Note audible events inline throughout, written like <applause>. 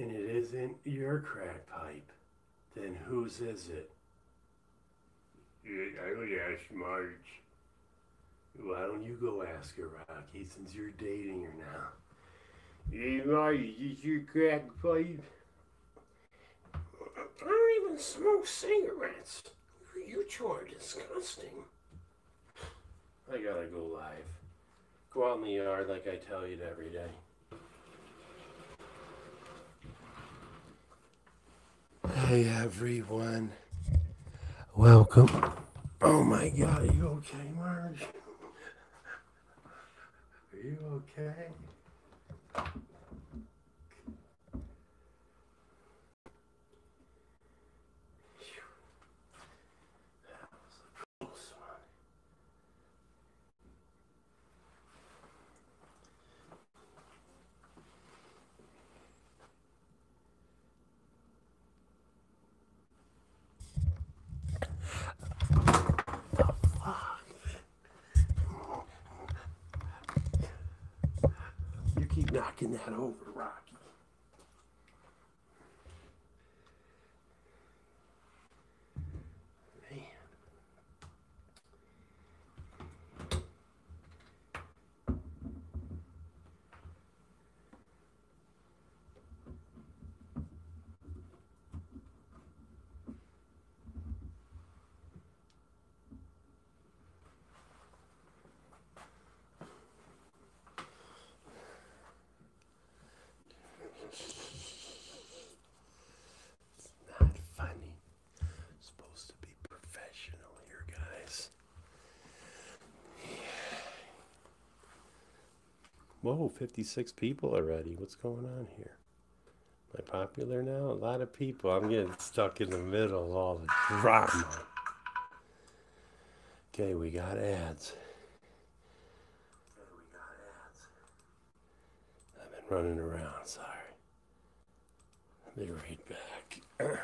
and it isn't your crack pipe, then whose is it? I would ask Marge. Why don't you go ask her, Rocky, since you're dating her now? Hey, Marge, is this your crack pipe? I don't even smoke cigarettes. You two are disgusting. I gotta go live. Go out in the yard like I tell you to every day. Hey everyone. Welcome. Oh my god, are you okay, Marge? Are you okay? That was a close one. You keep knocking that over, Rocky. Man. Not funny. Supposed to be professional here, guys. Whoa, 56 people already. What's going on here? Am I popular now? A lot of people. I'm getting stuck in the middle of all the drama. Okay, we got ads. Okay, we got ads. I've been running around, sorry. I'll be right back. <clears throat>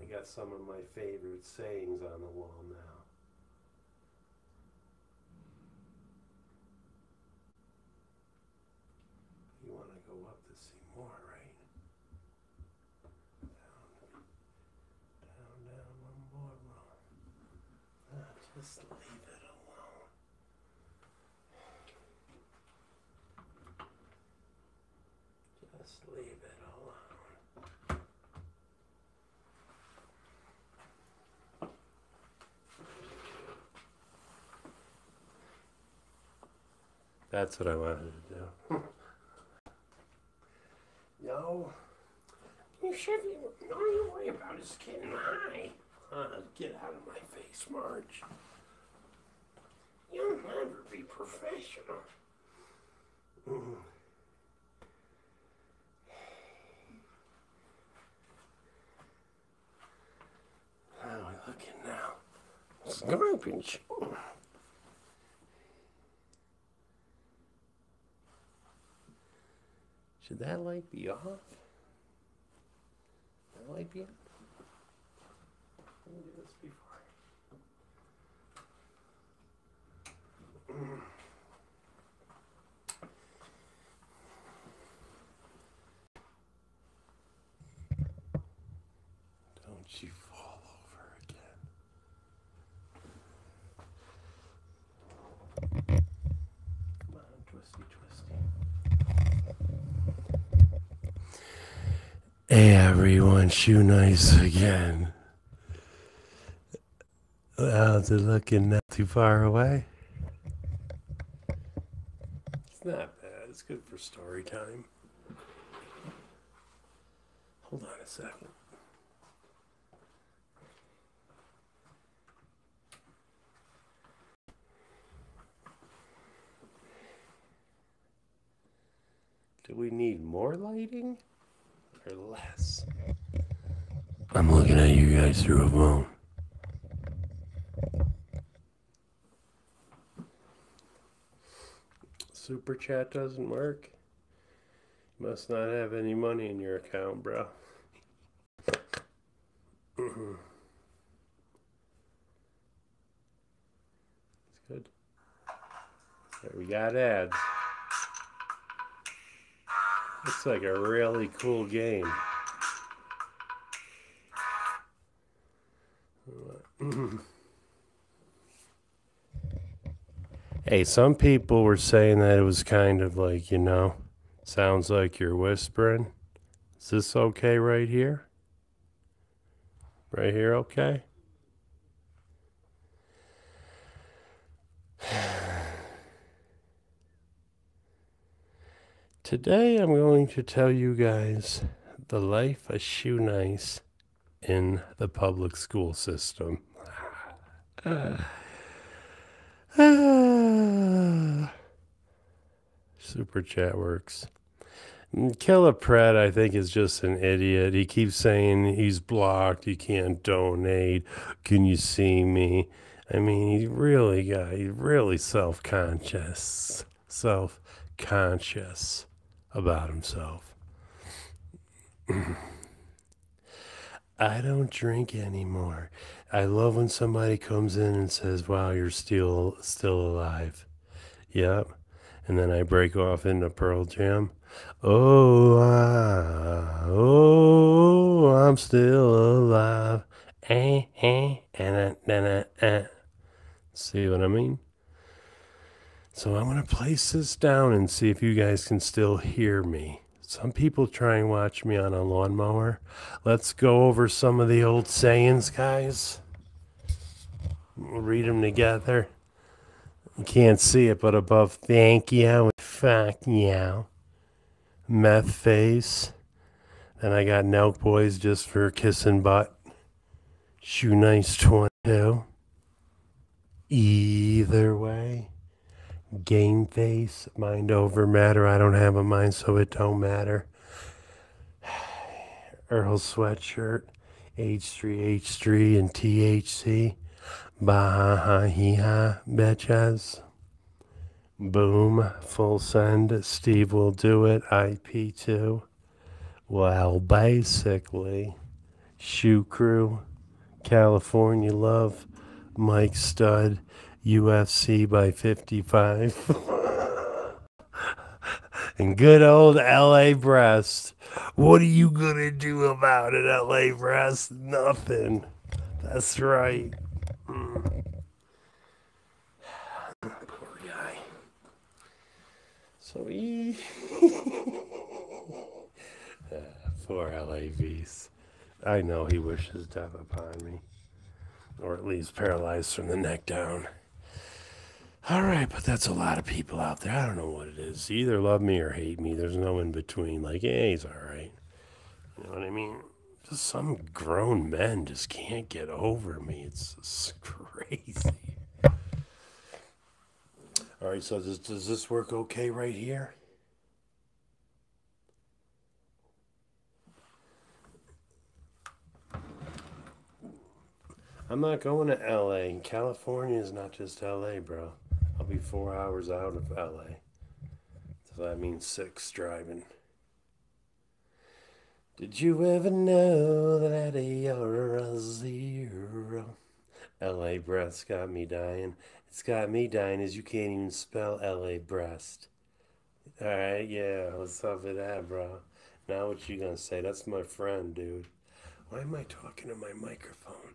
I got some of my favorite sayings on the wall now. You want to go up to see more, right? Down, down, down, one more row. Ah, just leave it alone. Just leave it alone. That's what I wanted to do. <laughs> no. You should be. All you worry about is getting high. Uh, get out of my face, Marge. You'll never be professional. <sighs> How are we looking now? Garbage. Should that light be off? That light be on? Do this before. Don't you fall over again. Come on, twisty, twisty. Hey everyone, shoe nice again. How's it looking? Not too far away. It's not bad. It's good for story time. Hold on a second. Do we need more lighting or less? I'm looking at you guys through a phone. Super chat doesn't work. Must not have any money in your account, bro. <clears throat> It's good. we got ads. Looks like a really cool game. <clears throat> hey, some people were saying that it was kind of like, you know, sounds like you're whispering. Is this okay right here? Right here, okay? Today I'm going to tell you guys the life of Shoenice in the public school system. <sighs> Super chat works. Killer Pratt, I think, is just an idiot. He keeps saying he's blocked, he can't donate. Can you see me? I mean, he really got, he's really self-conscious, self conscious. About himself. <clears throat> I don't drink anymore. I love when somebody comes in and says, "Wow, you're still still alive." Yep. And then I break off into Pearl Jam. Oh, ah, oh, I'm still alive. Eh, eh, eh, eh, eh. See what I mean? So I'm going to place this down and see if you guys can still hear me. Some people try and watch me on a lawnmower. Let's go over some of the old sayings, guys. We'll read them together. You can't see it, but above thank you, fuck you meth face. Then I got Nelk Boys just for kissing butt. Shoe nice 22. Either way. Game face. Mind over matter. I don't have a mind, so it don't matter. <sighs> Earl sweatshirt. H3, H3, and THC. Baha hee ha, bitches. Boom, full send. Steve will do it. IP2. Well, basically, Shoe Crew, California Love, Mike Stud, UFC by 55. <laughs> and good old LA Breast. What are you going to do about it, LA Breast? Nothing. That's right. Mm. <sighs> Poor guy. So he. <laughs> uh, poor LAVs. I know he wishes death upon me, or at least paralyzed from the neck down. All right, but that's a lot of people out there. I don't know what it is. Either love me or hate me. There's no in between. Like, yeah, he's all right. You know what I mean? Just some grown men just can't get over me. It's, it's <laughs> crazy. All right, so does, does this work okay right here? I'm not going to LA. California is not just LA, bro. I'll be four hours out of LA. So that means six driving. Did you ever know that you're a zero? LA breath's got me dying. It's got me dying as you can't even spell LA breast. Alright, yeah, what's up with that, bro? Now what you gonna say? That's my friend, dude. Why am I talking to my microphone?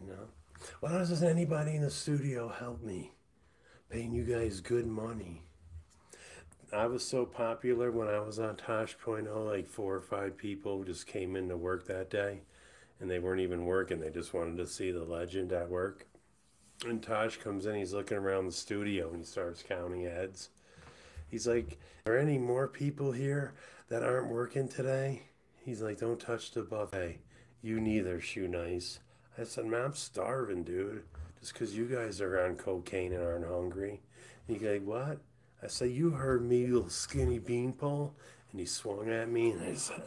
You know? Why doesn't anybody in the studio help me? Paying you guys good money. I was so popular when I was on Tosh.0, like four or five people just came in to work that day and they weren't even working. They just wanted to see the legend at work. And Tosh comes in, he's looking around the studio and he starts counting heads. He's like, Are any more people here that aren't working today? He's like, Don't touch the buffet. You neither, Shoenice. I said, Man, I'm starving, dude. Just because you guys are on cocaine and aren't hungry. And he's like, What? I said, You heard me, you little skinny beanpole. And he swung at me and I said,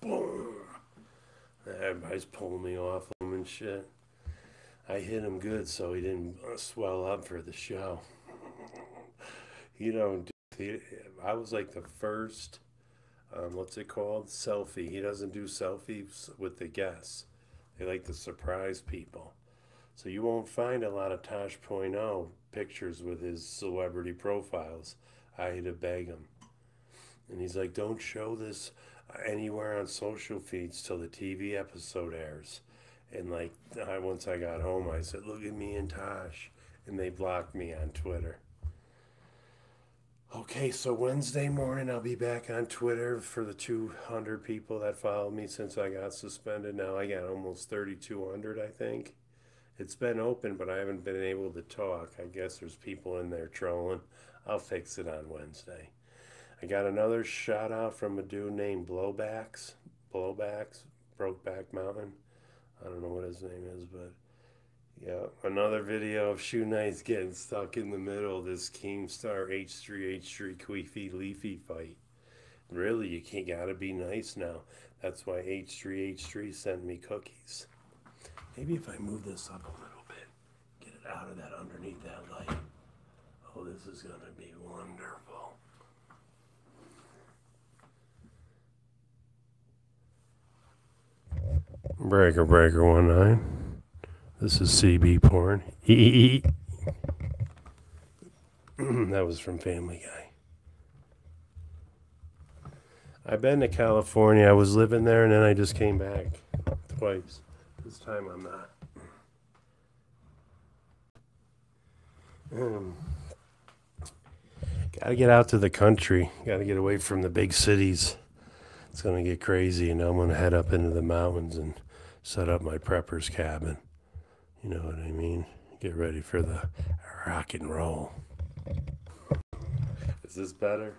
Boom. Everybody's pulling me off him and shit. I hit him good so he didn't swell up for the show. <laughs> you know, I was like the first, um, what's it called? Selfie. He doesn't do selfies with the guests. They like to surprise people. So you won't find a lot of Tosh.0 pictures with his celebrity profiles. I had to beg him. And he's like, don't show this anywhere on social feeds till the TV episode airs. And like, I, once I got home, I said, look at me and Tosh. And they blocked me on Twitter. Okay, so Wednesday morning I'll be back on Twitter for the 200 people that followed me since I got suspended. Now I got almost 3,200, I think. It's been open, but I haven't been able to talk. I guess there's people in there trolling. I'll fix it on Wednesday. I got another shout out from a dude named Blowbacks. Blowbacks, Brokeback Mountain. I don't know what his name is, but yeah, another video of Shoe Knight's getting stuck in the middle of this Keemstar H3 H3 Queefy Leafy fight. Really, you can't gotta be nice now. That's why H3 H3 sent me cookies. Maybe if I move this up a little bit, get it out of that underneath that light. Oh, this is gonna be wonderful. Breaker Breaker one nine. This is CB porn. <laughs> that was from Family Guy. I've been to California. I was living there and then I just came back twice. This time I'm not. Um, gotta get out to the country. Gotta get away from the big cities. It's gonna get crazy, and I'm gonna head up into the mountains and set up my prepper's cabin. You know what I mean? Get ready for the rock and roll. Is this better?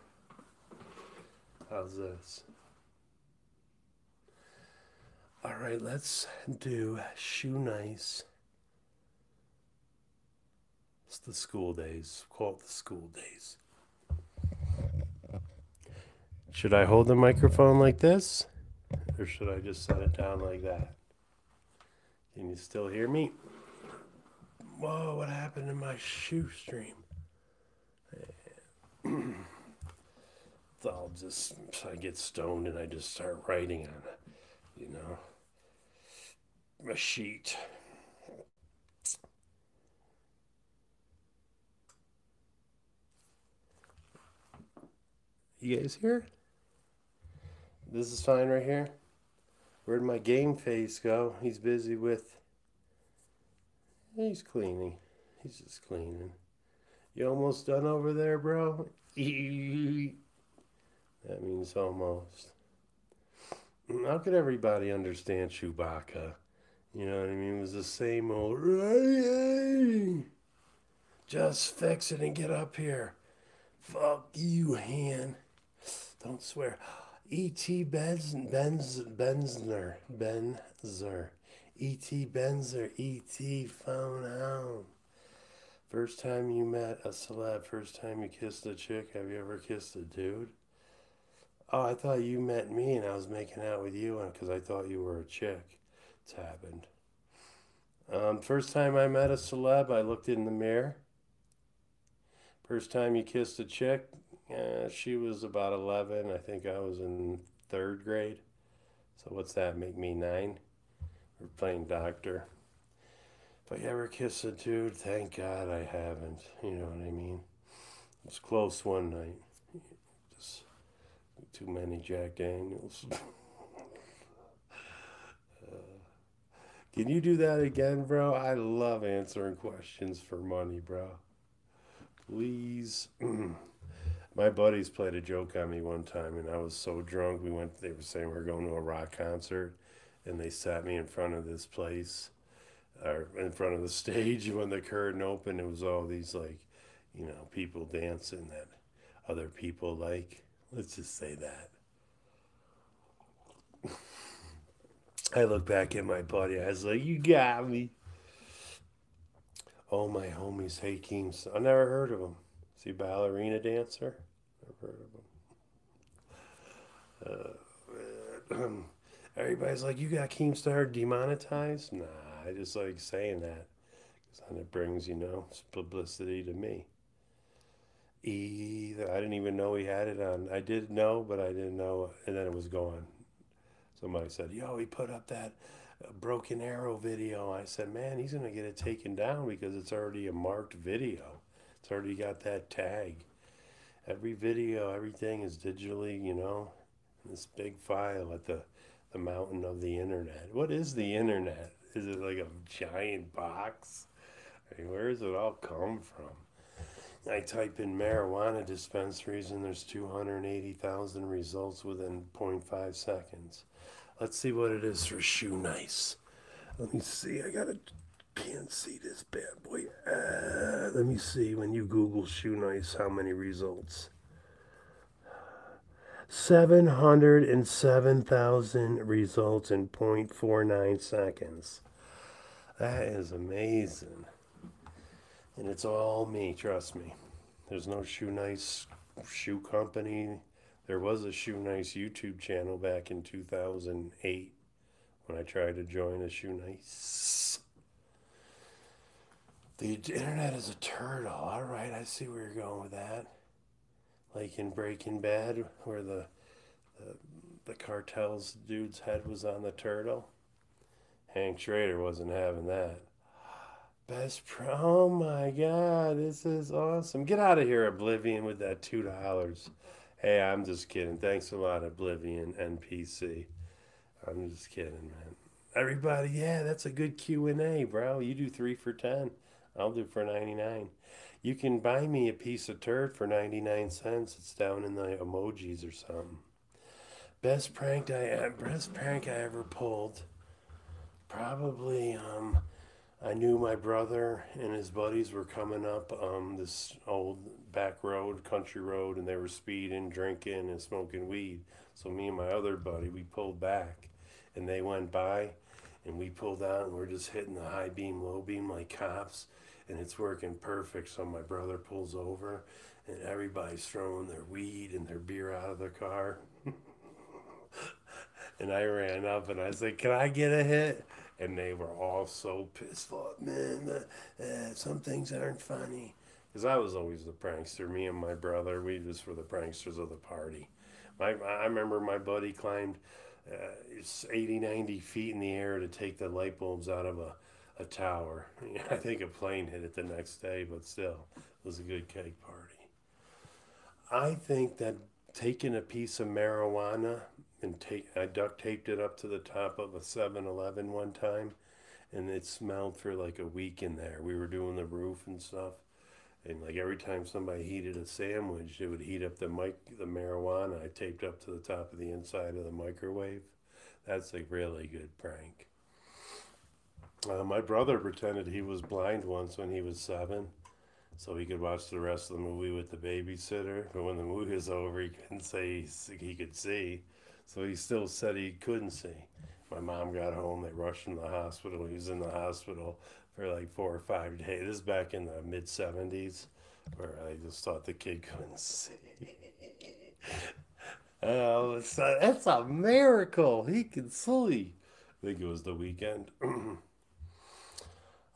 How's this? All right, let's do shoe nice. It's the school days. Call it the school days. Should I hold the microphone like this? Or should I just set it down like that? Can you still hear me? Whoa, what happened to my shoe stream? <clears throat> I'll just, I get stoned and I just start writing on it, you know? Sheet. You guys here? This is fine right here. Where'd my game face go? He's busy with. He's cleaning. He's just cleaning. You almost done over there, bro? <laughs> that means almost. How could everybody understand Chewbacca? You know what I mean? It was the same old. Just fix it and get up here. Fuck you, Han. Don't swear. E.T. Benz, Benz, Benzner, Benzer. E.T. Benzer, E.T. phone home. First time you met a celeb, first time you kissed a chick, have you ever kissed a dude? Oh, I thought you met me and I was making out with you because I thought you were a chick. It's happened. Um, first time I met a celeb, I looked in the mirror. First time you kissed a chick, uh, she was about 11. I think I was in third grade. So what's that make me nine? We're playing doctor. If I ever kiss a dude, thank God I haven't. You know what I mean? It was close one night. Just too many Jack Daniels. <laughs> can you do that again, bro? I love answering questions for money, bro. Please. <clears throat> my buddies played a joke on me one time, and I was so drunk. We went. They were saying we are going to a rock concert, and they sat me in front of this place, or in front of the <laughs> stage. When the curtain opened, it was all these like, you know, people dancing that other people like. Let's just say that. <laughs> I look back at my buddy. I was like, "You got me." Oh, my homies, Hakeem's. I never heard of him. Is he ballerina dancer? Never heard of him. Uh, <clears throat> everybody's like, you got Keemstar demonetized? Nah, I just like saying that. Because then it brings, you know, publicity to me. Either I didn't even know he had it on. I did know, but I didn't know, and then it was gone. Somebody said, "Yo, he put up that uh, Broken Arrow video. I said, man, he's going to get it taken down because it's already a marked video. It's already got that tag. Every video, everything is digitally, you know, this big file at the, the mountain of the internet. What is the internet? Is it like a giant box? I mean, where does it all come from? I type in marijuana dispensaries and there's 280,000 results within 0.5 seconds. Let's see what it is for shoe nice. Let me see. I gotta can't see this bad boy. Uh, let me see when you Google shoe nice how many results. 707,000 results in 0.49 seconds. That is amazing. And it's all me, trust me. There's no Shoe Nice shoe company. There was a Shoe Nice YouTube channel back in 2008 when I tried to join a Shoe Nice. The internet is a turtle. All right, I see where you're going with that. Like in Breaking Bad, where the the, the cartel's dude's head was on the turtle. Hank Schrader wasn't having that. Best pro. Oh my God, this is awesome. Get out of here, Oblivion, with that two dollars. Hey, I'm just kidding. Thanks a lot, Oblivion NPC. I'm just kidding, man. Everybody, yeah, that's a good Q and A, bro. You do three for ten. I'll do for ninety nine. You can buy me a piece of turd for ninety nine cents. It's down in the emojis or something. Best prank I best prank I ever pulled. Probably um I knew my brother and his buddies were coming up um, this old back road, country road, and they were speeding, drinking, and smoking weed. So me and my other buddy, we pulled back, and they went by, and we pulled out, and we're just hitting the high beam, low beam like cops, and it's working perfect. So my brother pulls over, and everybody's throwing their weed and their beer out of their car. <laughs> and I ran up and I said, "Can I get a hit?" and they were all so pissed off. Man, uh, uh, some things aren't funny. Because I was always the prankster. Me and my brother, we just were the pranksters of the party. My, I remember my buddy climbed uh, 80, 90 feet in the air to take the light bulbs out of a, a tower. <laughs> I think a plane hit it the next day, but still, it was a good cake party. I think that taking a piece of marijuana and take I duct taped it up to the top of a 7-Eleven one time and it smelled for like a week in there. We were doing the roof and stuff. And like every time somebody heated a sandwich, it would heat up the mic the marijuana I taped up to the top of the inside of the microwave. That's a really good prank. Uh, my brother pretended he was blind once when he was seven, so he could watch the rest of the movie with the babysitter. But when the movie was over, he couldn't say he could see. So he still said he couldn't see. My mom got home. They rushed him to the hospital. He was in the hospital for like four or five days. This is back in the mid 70s, where I just thought the kid couldn't see. <laughs> oh, it's a, that's a miracle. He can see. I think it was the weekend. <clears throat> um,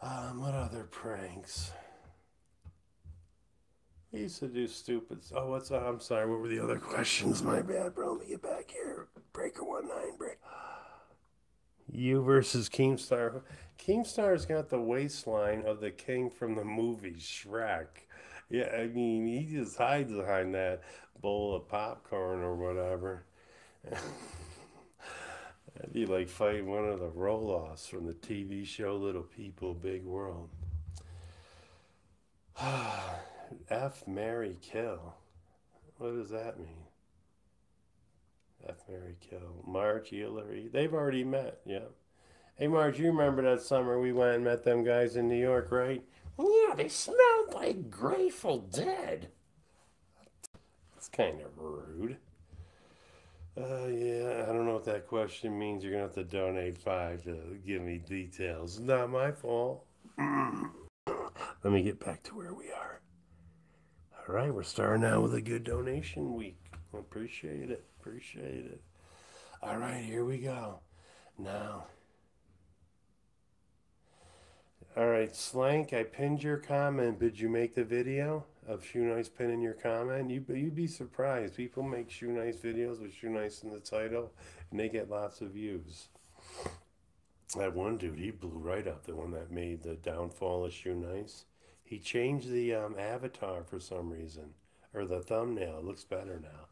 what other pranks? He used to do stupid. Oh, what's up? I'm sorry. What were the other <laughs> questions? My bad, bro. Let me get back here. Breaker one nine break. You versus Keemstar. Keemstar's got the waistline of the king from the movie Shrek. Yeah, I mean, he just hides behind that bowl of popcorn or whatever. <laughs> That'd be like fighting one of the Roloffs from the TV show Little People, Big World. <sighs> F, Mary, kill. What does that mean? F, Mary, kill. Marge, Hillary. They've already met, yeah. Hey, Marge, you remember that summer we went and met them guys in New York, right? Yeah, they smelled like Grateful Dead. It's kind of rude. Uh, yeah, I don't know what that question means. You're going to have to donate five to give me details. Not my fault. <clears throat> Let me get back to where we are. All right, we're starting out with a good donation week. Appreciate it. Appreciate it. All right, here we go. Now. All right, Slank, I pinned your comment. Did you make the video of Shoe Nice pinning your comment? You, you'd be surprised. People make Shoe Nice videos with Shoe Nice in the title, and they get lots of views. That one dude, he blew right up. The one that made the downfall of Shoe Nice. He changed the um, avatar for some reason, or the thumbnail. It looks better now.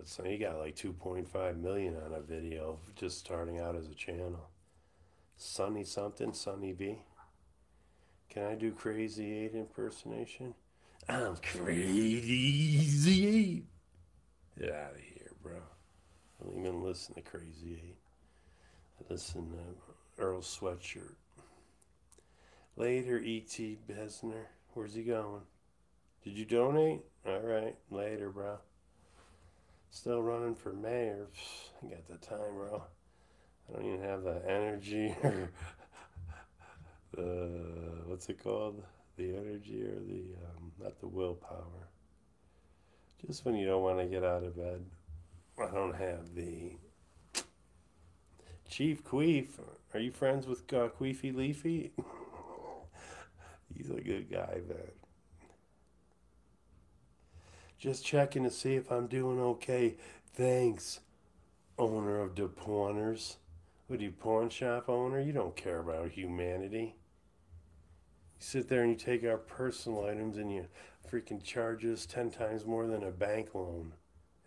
But so he got like 2.5 million on a video just starting out as a channel. Sunny something, Sunny B. Can I do Crazy Eight impersonation? I'm Crazy. Get out of here, bro. I don't even listen to Crazy Eight. I listen to Earl Sweatshirt. Later, E.T. Besner. Where's he going? Did you donate? All right. Later, bro. Still running for mayor. I got the time, bro. I don't even have the energy <laughs> or the what's it called? The energy or the um, not the willpower. Just when you don't want to get out of bed. I don't have the Chief Queef. Are you friends with uh, Queefy Leafy? <laughs> He's a good guy, man. Just checking to see if I'm doing okay. Thanks, owner of the pawners. What are you, pawn shop owner? You don't care about humanity. You sit there and you take our personal items and you freaking charge us 10 times more than a bank loan.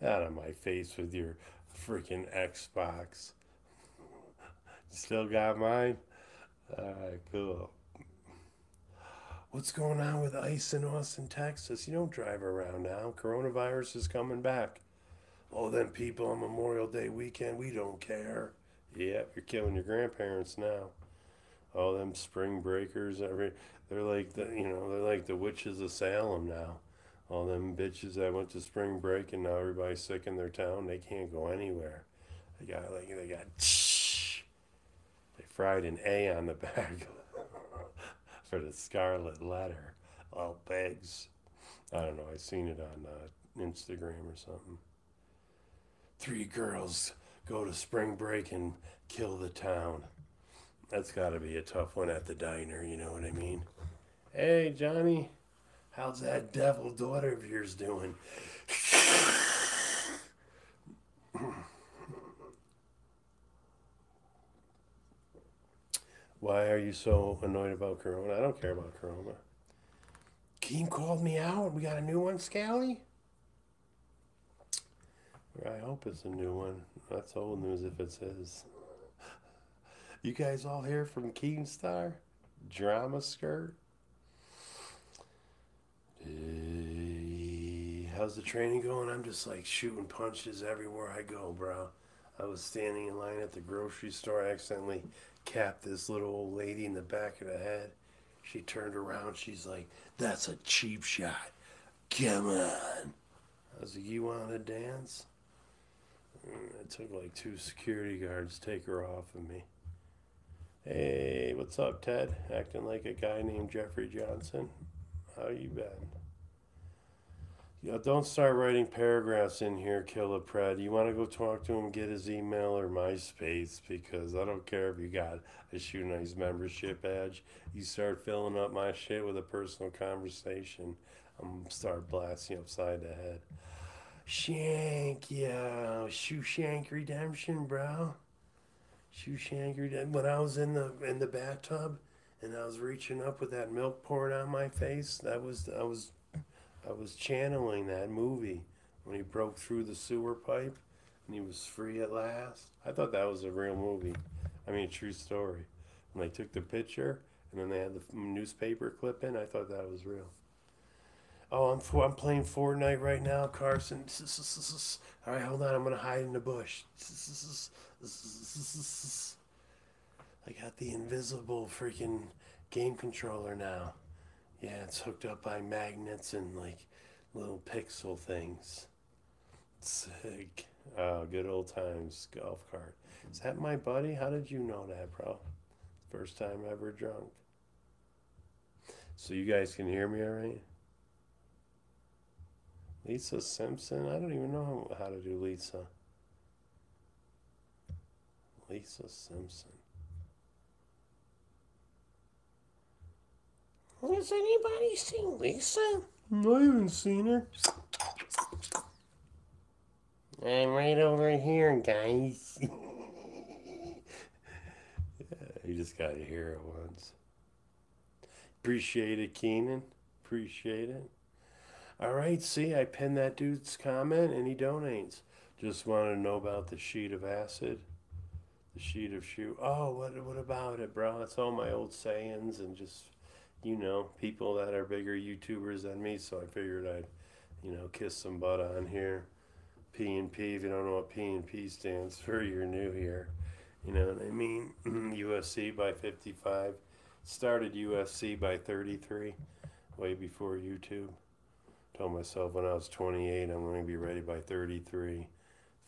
Out of my face with your freaking Xbox. <laughs> Still got mine? Alright, cool. What's going on with ice in Austin, Texas? You don't drive around now. Coronavirus is coming back. Oh, then people on Memorial Day weekend, we don't care. Yep, you're killing your grandparents now. All them spring breakers, every they're like the you know, they're like the witches of Salem now. All them bitches that went to spring break and now everybody's sick in their town, they can't go anywhere. They got like they got they fried an A on the <laughs> back for the scarlet letter. All bags. I don't know. I seen it on uh, Instagram or something. Three girls go to spring break and kill the town. That's got to be a tough one at the diner. You know what I mean? Hey, Johnny, how's that devil daughter of yours doing? <sniffs> <sniffs> Why are you so annoyed about Corona? I don't care about Corona. Keem called me out. We got a new one, Scally? I hope it's a new one. That's old news if it's his. You guys all hear from Keemstar? Drama skirt? Hey, how's the training going? I'm just like shooting punches everywhere I go, bro. I was standing in line at the grocery store. I accidentally capped this little old lady in the back of the head. She turned around. She's like, That's a cheap shot. Come on. I was like, You want to dance? Mm, it took like two security guards to take her off of me. Hey, what's up, Ted? Acting like a guy named Jeffrey Johnson. How you been? Know, don't start writing paragraphs in here, Killer Pred. You want to go talk to him, get his email or MySpace, because I don't care if you got a Shoe Nice membership badge. You start filling up my shit with a personal conversation, I'm start blasting upside the head. Shank, yeah, Shoe Shank Redemption, bro. Shoe Shank Redemption. When I was in the in the bathtub and I was reaching up with that milk pouring on my face, that was I was I was channeling that movie when he broke through the sewer pipe and he was free at last. I thought that was a real movie. I mean, a true story. When they took the picture and then they had the newspaper clip in, I thought that was real. Oh, I'm for, I'm playing Fortnite right now, Carson. <laughs> All right, hold on. I'm gonna hide in the bush. <laughs> I got the invisible freaking game controller now. Yeah, it's hooked up by magnets and like little pixel things. Sick. Oh, good old times golf cart. Is that my buddy? How did you know that, bro? First time ever drunk. So you guys can hear me all right? Lisa Simpson? I don't even know how to do Lisa. Lisa Simpson. Has anybody seen Lisa? I haven't seen her. I'm right over here, guys. <laughs> You just got to hear it once. Appreciate it, Keenan. Appreciate it. All right, see, I pinned that dude's comment and he donates. Just want to know about the sheet of acid, the sheet of shoe. Oh, what what about it, bro? It's all my old sayings and just, you know, people that are bigger YouTubers than me. So I figured I'd, you know, kiss some butt on here. P and P. If you don't know what P and P stands for, you're new here. You know what I mean? <clears throat> UFC by 55. Started UFC by 33, way before YouTube. Told myself when I was 28, I'm going to be ready by 33,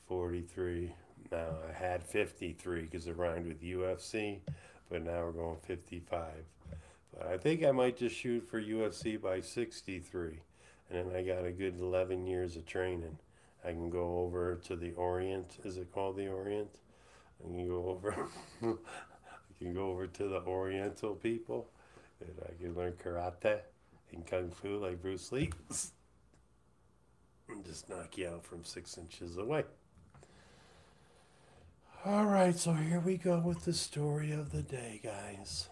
43. Now I had 53 because it rhymed with UFC, but now we're going 55. But I think I might just shoot for UFC by 63. And then I got a good 11 years of training. I can go over to the Orient. Is it called the Orient? I can go over. <laughs> I can go over to the Oriental people, and I can learn karate and kung fu like Bruce Lee, and <laughs> just knock you out from six inches away. All right, so here we go with the story of the day, guys.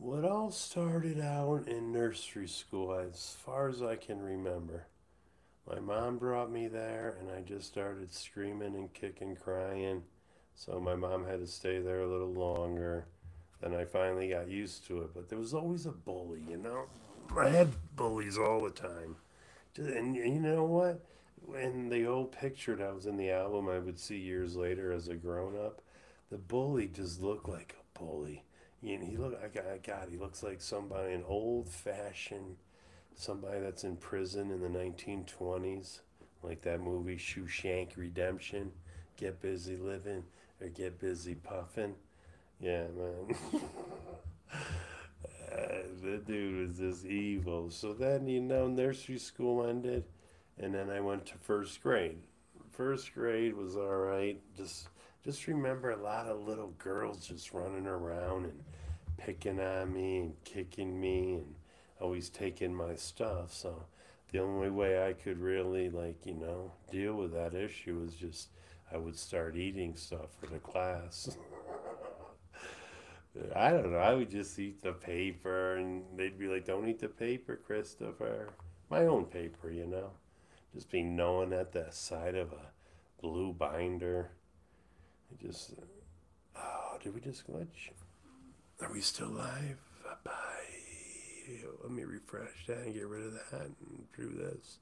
What all started out in nursery school, as far as I can remember. My mom brought me there, and I just started screaming and kicking, crying. So my mom had to stay there a little longer. Then I finally got used to it. But there was always a bully, you know? I had bullies all the time. And you know what? In the old picture that was in the album I would see years later as a grown up, the bully just looked like a bully. Know, he looked, I got, God, he looks like somebody, an old fashioned somebody that's in prison in the 1920s, like that movie Shawshank Redemption, Get Busy Living or Get Busy Puffing. Yeah, man. <laughs> uh, the dude was just evil. So then, you know, nursery school ended, and then I went to first grade. First grade was all right. Just, just remember a lot of little girls just running around and picking on me and kicking me and always taking my stuff. So the only way I could really like, you know, deal with that issue was just I would start eating stuff for the class. <laughs> I don't know. I would just eat the paper, and they'd be like, "Don't eat the paper, Christopher." My own paper, you know. Just be knowing at the side of a blue binder. It just. Oh, did we just glitch? Are we still live? Bye let me refresh that and get rid of that and do this.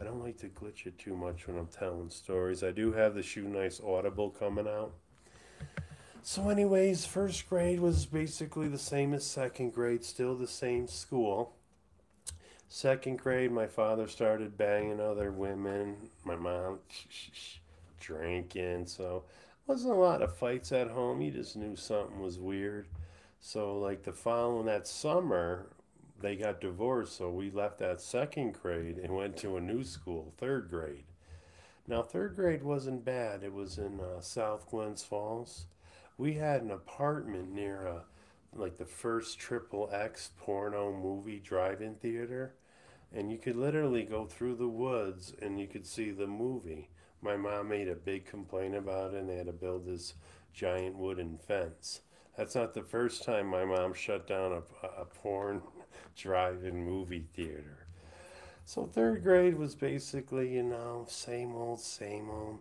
I don't like to glitch it too much when I'm telling stories. I do have the Shoe Nice Audible coming out. So, anyways, first grade was basically the same as second grade, still the same school. Second grade, my father started banging other women. My mom <laughs> drinking. So, wasn't a lot of fights at home. You just knew something was weird. So, like the following that summer, they got divorced, so we left that second grade and went to a new school, third grade. Now, third grade wasn't bad. It was in uh, South Glens Falls. We had an apartment near a, uh, like the first triple X porno movie drive-in theater, and you could literally go through the woods and you could see the movie. My mom made a big complaint about it, and they had to build this giant wooden fence. That's not the first time my mom shut down a, a porn <laughs> drive-in movie theater. So third grade was basically, you know, same old, same old.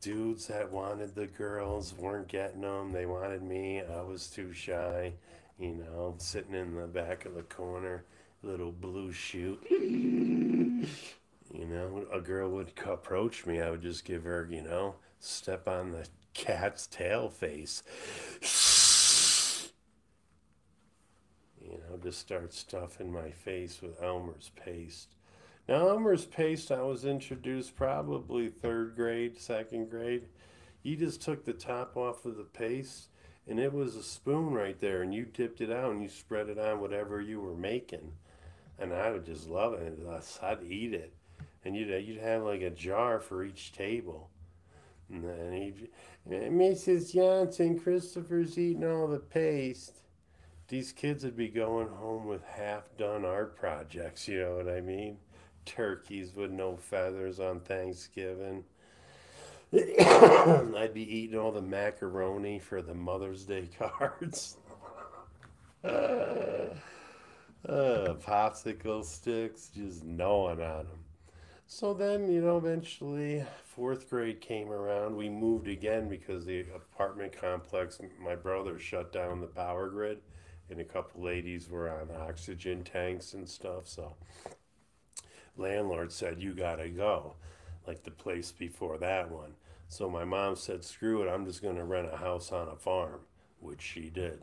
Dudes that wanted the girls weren't getting them. They wanted me. I was too shy, you know, sitting in the back of the corner, little blue chute. <laughs> You know, a girl would approach me. I would just give her, you know, step on the <laughs> cat's tail face. You know, just start stuffing my face with Elmer's paste. Now, Elmer's paste, I was introduced probably third grade, second grade. You just took the top off of the paste, and it was a spoon right there, and you dipped it out and you spread it on whatever you were making. And I would just love it. I'd eat it. And you'd, you'd have like a jar for each table. And then he'd, Mrs. Johnson, Christopher's eating all the paste these kids would be going home with half done art projects, you know what I mean? Turkeys with no feathers on Thanksgiving. <coughs> I'd be eating all the macaroni for the Mother's Day <laughs> cards. <laughs> uh, popsicle sticks, just gnawing on them. So then, you know, eventually fourth grade came around. We moved again because the apartment complex, my brother shut down the power grid, and a couple ladies were on oxygen tanks and stuff. So landlord said, You gotta go, like the place before that one. So my mom said, Screw it, I'm just gonna rent a house on a farm, which she did.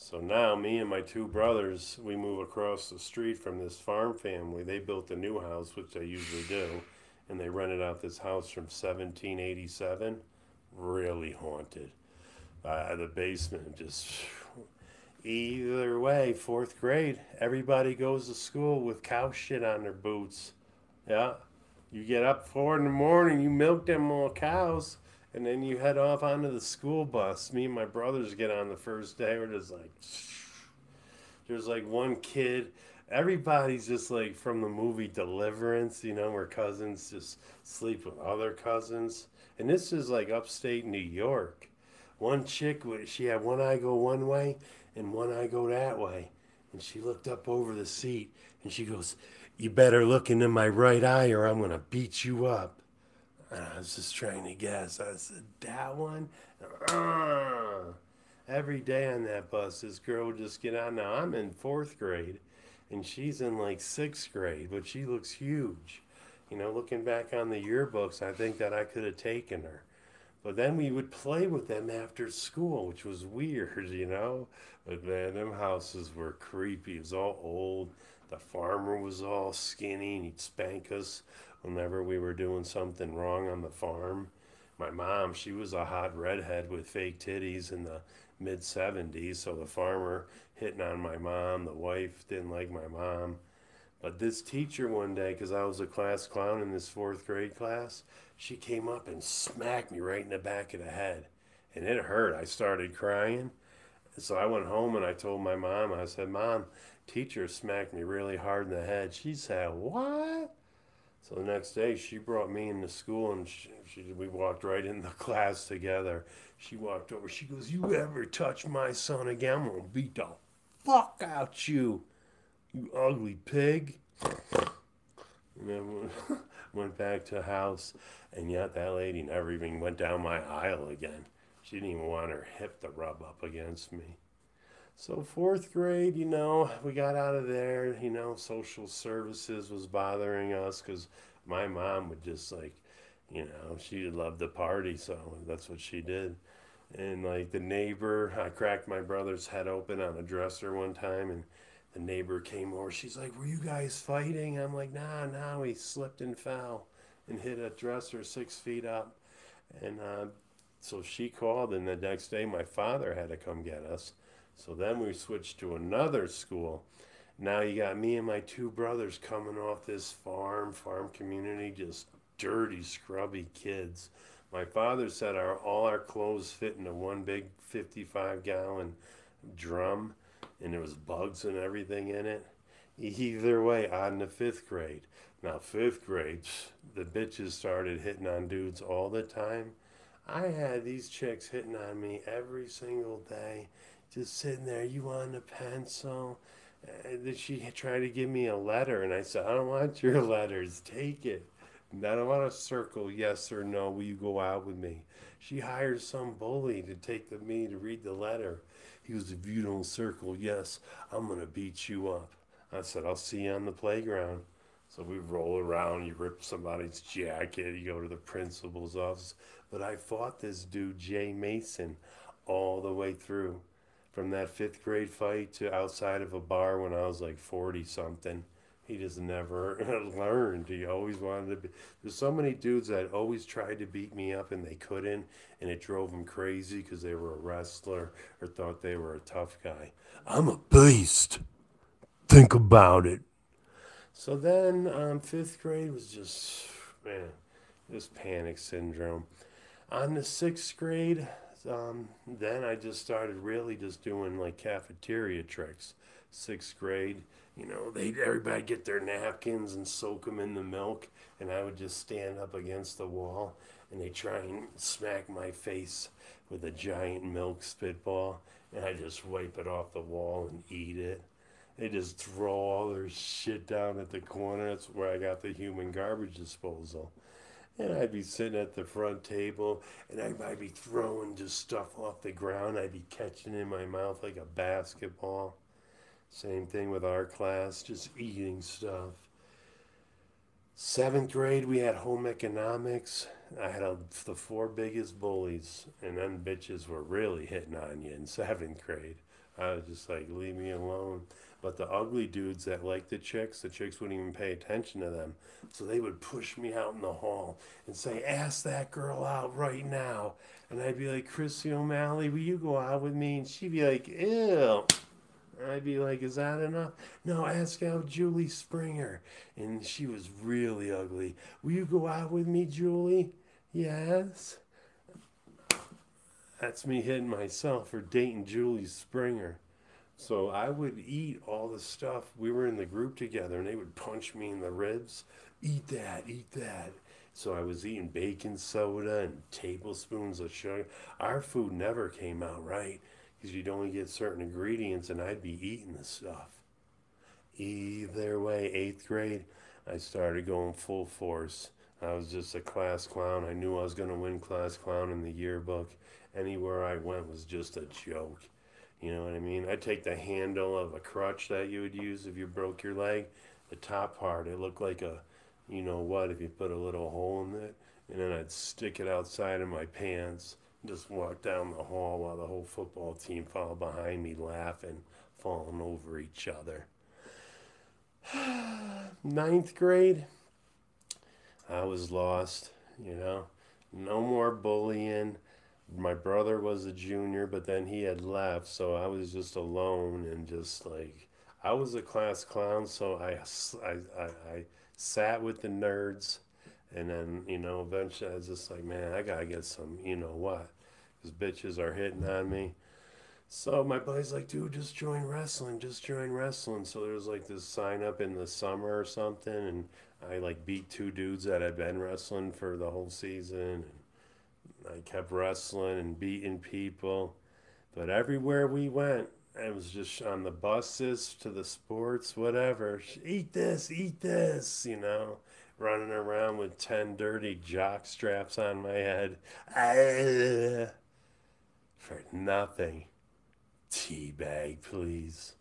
So now me and my two brothers, we move across the street from this farm family. They built a new house, which they usually do, and they rented out this house from 1787. Really haunted. Uh, the basement just. Either way, fourth grade, everybody goes to school with cow shit on their boots. Yeah. You get up four in the morning, you milk them little cows and then you head off onto the school bus. Me and my brothers get on the first day. We're just like, there's like one kid. Everybody's just like from the movie Deliverance, you know, where cousins just sleep with other cousins. And this is like upstate New York. One chick, she had one eye go one way and one eye go that way. And she looked up over the seat and she goes, You better look into my right eye or I'm going to beat you up. And I was just trying to guess. I said, that one? Every day on that bus, this girl would just get on. Now, I'm in fourth grade, and she's in like sixth grade, but she looks huge. You know, looking back on the yearbooks, I think that I could have taken her. But then we would play with them after school, which was weird, <laughs> you know. But man, them houses were creepy. It was all old. The farmer was all skinny, and he'd spank us whenever we were doing something wrong on the farm. My mom, she was a hot redhead with fake titties in the mid 70s, so the farmer hitting on my mom, the wife didn't like my mom. But this teacher one day, because I was a class clown in this fourth grade class, she came up and smacked me right in the back of the head. And it hurt. I started crying. So I went home and I told my mom, I said, Mom, teacher smacked me really hard in the head. She said, What? So the next day, she brought me into school, and she, she, we walked right in the <laughs> class together. She walked over. She goes, "You ever touch my son again? I'm gonna beat the fuck out you, you ugly pig." And then <laughs> went back to house, and yet that lady never even went down my aisle again. She didn't even want her hip to rub up against me. So fourth grade, you know, we got out of there. You know, social services was bothering us because my mom would just like, you know, she loved the party, so that's what she did. And like the neighbor, I cracked my brother's head open on a dresser one time, and the neighbor came over. She's like, "Were you guys fighting?" I'm like, "Nah, nah." He slipped and fell and hit a dresser six feet up, and uh, so she called, and the next day my father had to come get us so then we switched to another school. Now you got me and my two brothers coming off this farm, farm community, just dirty, scrubby kids. My father said our all our clothes fit into one big 55 gallon drum, and there was bugs and everything in it. Either way, on the fifth grade. Now fifth grade, the bitches started hitting on dudes all the time. I had these chicks hitting on me every single day just sitting there. You want a pencil? And she tried to give me a letter, and I said, I don't want your <laughs> letters. Take it. And I don't want to circle yes or no. Will you go out with me? She hired some bully to take the, me to read the letter. He goes, If you don't circle yes, I'm going to beat you up. I said, I'll see you on the playground. So we roll around, you rip somebody's jacket, you go to the principal's office. But I fought this dude, Jay Mason, all the way through from that fifth grade fight to outside of a bar when I was like 40 something. He just never <laughs> learned. He always wanted to be. There's so many dudes that always tried to beat me up and they couldn't, and it drove them crazy because they were a wrestler or thought they were a tough guy. I'm a beast. Think about it. So then, um, fifth grade was just, man, just panic syndrome. On the sixth grade, um, then I just started really just doing like cafeteria tricks. Sixth grade, you know, they everybody get their napkins and soak them in the milk, and I would just stand up against the wall, and they try and smack my face with a giant milk spitball, and I just wipe it off the wall and eat it. They just throw all their shit down at the corner. That's where I got the human garbage disposal. And I'd be sitting at the front table and I'd, I'd be throwing just stuff off the ground. I'd be catching in my mouth like a basketball. Same thing with our class, just eating stuff. Seventh grade, we had home economics. I had a, the four biggest bullies, and then bitches were really hitting on you in seventh grade. I was just like, leave me alone. But the ugly dudes that liked the chicks, the chicks wouldn't even pay attention to them. So they would push me out in the hall and say, Ask that girl out right now. And I'd be like, Chrissy O'Malley, will you go out with me? And she'd be like, Ew. I'd be like, Is that enough? No, ask out Julie Springer. And she was really ugly. Will you go out with me, Julie? Yes. That's me hitting myself for dating Julie Springer. So I would eat all the stuff. We were in the group together and they would punch me in the ribs. Eat that, eat that. So I was eating baking soda and tablespoons of sugar. Our food never came out right because you'd only get certain ingredients and I'd be eating the stuff. Either way, eighth grade, I started going full force. I was just a class clown. I knew I was going to win class clown in the yearbook. Anywhere I went was just a joke. You know what I mean? I'd take the handle of a crutch that you would use if you broke your leg, the top part, it looked like a, you know what, if you put a little hole in it, and then I'd stick it outside of my pants, just walk down the hall while the whole football team followed behind me, laughing, falling over each other. <sighs> Ninth grade, I was lost, you know, no more bullying my brother was a junior, but then he had left, so I was just alone and just like I was a class clown, so I I I, I sat with the nerds, and then you know eventually I was just like, man, I gotta get some, you know what, because bitches are hitting on me. So my buddy's like, dude, just join wrestling, just join wrestling. So there was like this sign up in the summer or something, and I like beat two dudes that had been wrestling for the whole season. And, I kept wrestling and beating people. But everywhere we went, it was just on the buses to the sports, whatever. Eat this, eat this, you know. Running around with 10 dirty jock straps on my head. Ah, <laughs> for nothing. Teabag, please.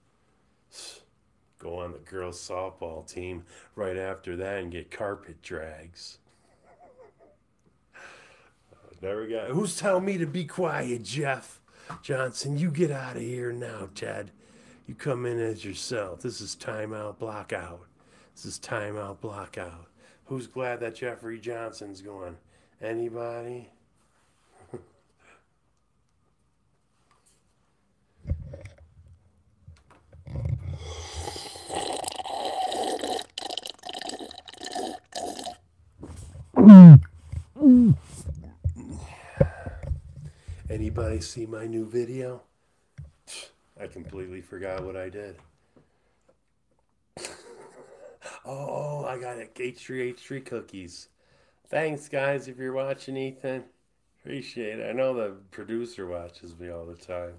Go on the girls' softball team right after that and get carpet drags. There we go. Who's telling me to be quiet, Jeff? Johnson, you get out of here now, Ted. You come in as yourself. This is timeout blockout. This is timeout blockout. Who's glad that Jeffrey Johnson's gone? Anybody? <laughs> Mm. Mm. Anybody see my new video? I completely forgot what I did. <laughs> oh, I got it. H3 H3 cookies. Thanks, guys, if you're watching, Ethan. Appreciate it. I know the producer watches me all the time.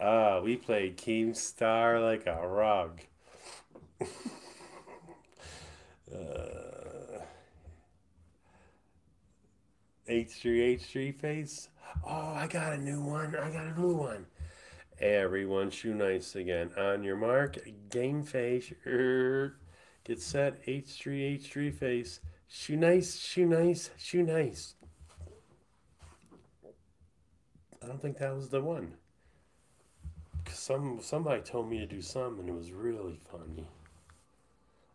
Ah, we played Keemstar like a rug. <laughs> uh, H3 H3 face. Oh, I got a new one. I got a new one. Everyone, Shoenice again. On your mark, game face. Er, get set. H3, H3 face. Shoenice, shoe nice, Shoenice. I don't think that was the one. Some somebody told me to do something and it was really funny.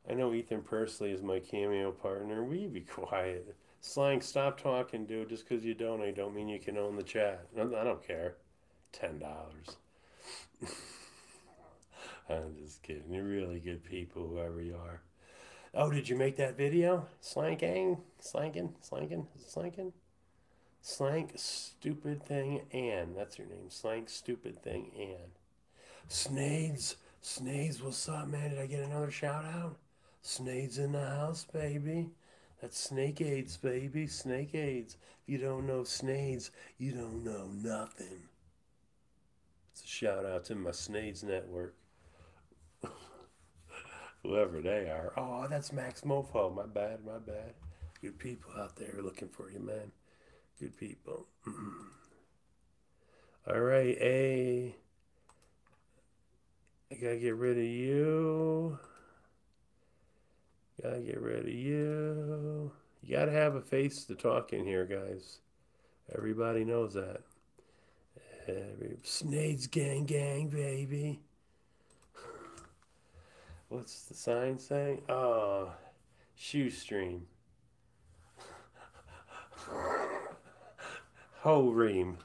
I know Ethan Persley is my cameo partner. We be <laughs> quiet. Slang, stop talking, dude. Just because you donate don't mean you can own the chat. I don't care. Ten dollars. <laughs> I'm just kidding. You're really good people, whoever you are. Oh, did you make that video? Slanking? Slanking? Slanking? Slanking? Slank Stupid Thing Ann. That's your name. Slank Stupid Thing Ann. Snades Snades, what's up, man? Did I get another shout out? Snades in the house, baby. That's Snake AIDS, baby. Snake AIDS. If you don't know Snades, you don't know nothing. It's a shout out to my Snades network. <laughs> Whoever they are. Oh, that's Max Mofo. My bad, my bad. Good people out there looking for you, man. Good people. Mm-hmm. All right, A. I gotta get rid of you. Gotta get rid of you. You gotta have a face to talk in here, guys. Everybody knows that. Every, Snades gang gang, baby. <sighs> What's the sign saying? Oh, shoestring. <laughs> Ho ream.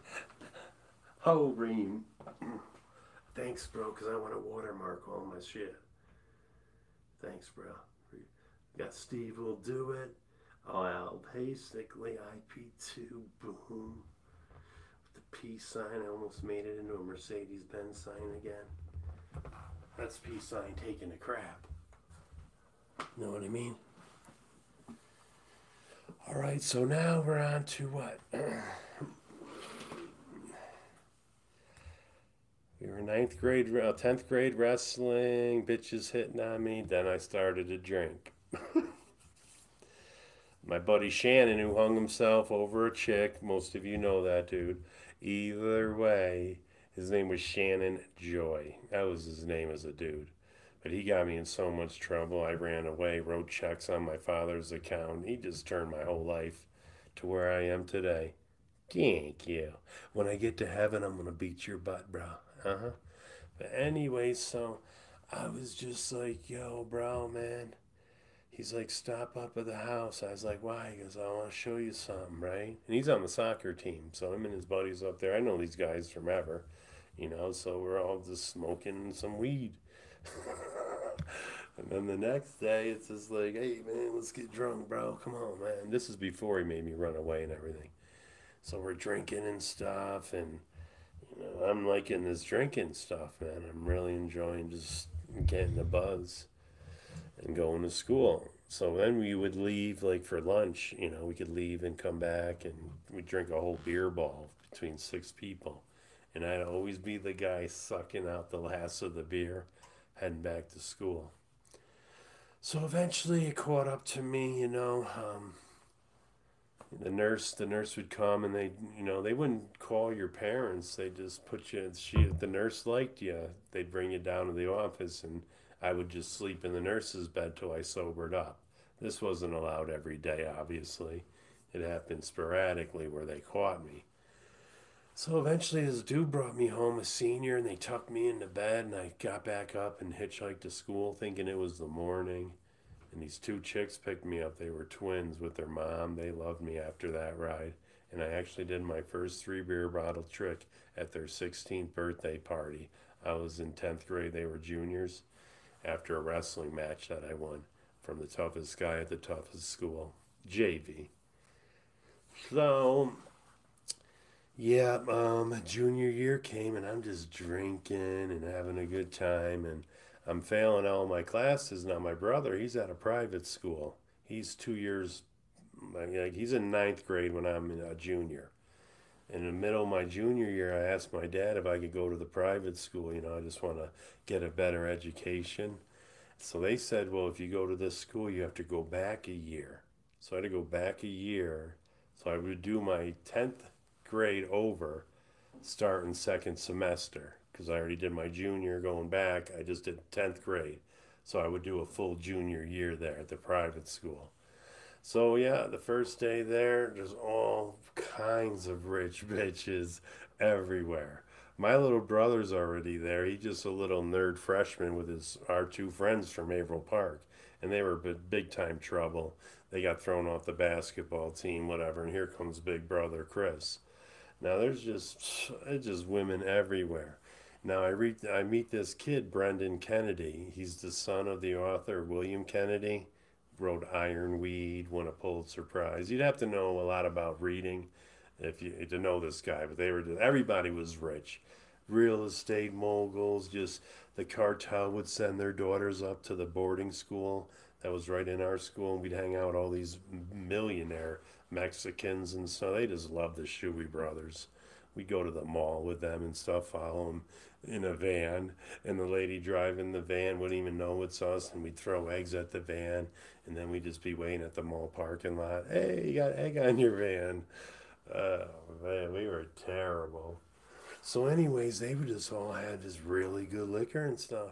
Ho ream. <clears throat> Thanks, bro, because I want to watermark all my shit. Thanks, bro. Got Steve will do it. I'll basically IP2, boom. With the peace sign, I almost made it into a Mercedes Benz sign again. That's peace sign taking a crap. Know what I mean? All right, so now we're on to what? <clears throat> we were ninth grade, uh, tenth grade wrestling. Bitches hitting on me. Then I started to drink. <laughs> My buddy Shannon, who hung himself over a chick. Most of you know that dude. Either way, his name was Shannon Joy. That was his name as a dude. But he got me in so much trouble. I ran away, wrote checks on my father's account. He just turned my whole life to where I am today. Thank you. When I get to heaven, I'm going to beat your butt, bro. Uh huh. But anyway, so I was just like, yo, bro, man. He's like, stop up at the house. I was like, why? He goes, I want to show you something, right? And he's on the soccer team. So him and his buddies up there. I know these guys from ever, you know, so we're all just smoking some weed. <laughs> and then the next day, it's just like, hey, man, let's get drunk, bro. Come on, man. This is before he made me run away and everything. So we're drinking and stuff. And, you know, I'm liking this drinking stuff, man. I'm really enjoying just getting the buzz and going to school. So then we would leave like for lunch, you know, we could leave and come back and we'd drink a whole beer ball between six people. And I'd always be the guy sucking out the last of the beer heading back to school. So eventually it caught up to me, you know. Um, the nurse, the nurse would come and they, you know, they wouldn't call your parents. They just put you. In she, the nurse liked you. They'd bring you down to the office and I would just sleep in the nurse's bed till I sobered up. This wasn't allowed every day, obviously. It happened sporadically where they caught me. So eventually, this dude brought me home a senior, and they tucked me into bed, and I got back up and hitchhiked to school, thinking it was the morning. And these two chicks picked me up. They were twins with their mom. They loved me after that ride. And I actually did my first three beer bottle trick at their 16th birthday party. I was in 10th grade, they were juniors, after a wrestling match that I won from the toughest guy at the toughest school, JV. So yeah, um, junior year came and I'm just drinking and having a good time and I'm failing all my classes. Now my brother, he's at a private school. He's two years, like he's in ninth grade when I'm a junior. In the middle of my junior year, I asked my dad if I could go to the private school. You know, I just want to get a better education. So they said, well, if you go to this school, you have to go back a year. So I had to go back a year. So I would do my 10th grade over starting second semester because I already did my junior going back. I just did 10th grade. So I would do a full junior year there at the private school. So yeah, the first day there, there's all kinds of rich <laughs> bitches everywhere. My little brother's already there. He's just a little nerd freshman with his our two friends from Averill Park, and they were big time trouble. They got thrown off the basketball team, whatever. And here comes big brother Chris. Now there's just <sighs> it's just women everywhere. Now I read I meet this kid Brendan Kennedy. He's the son of the author William Kennedy. Wrote Ironweed, won a Pulitzer Prize. You'd have to know a lot about reading if you to know this guy. But they were everybody was rich. real estate moguls. Just the cartel would send their daughters up to the boarding school that was right in our school, and we'd hang out all these millionaire Mexicans and so they just loved the Shuey brothers. We'd go to the mall with them and stuff, follow them in a van, and the lady driving the van wouldn't even know it's us, and we'd throw eggs at the van, and then we'd just be waiting at the mall parking lot. Hey, you got egg on your van? Oh man, we were terrible. So, anyways, they would just all had this really good liquor and stuff.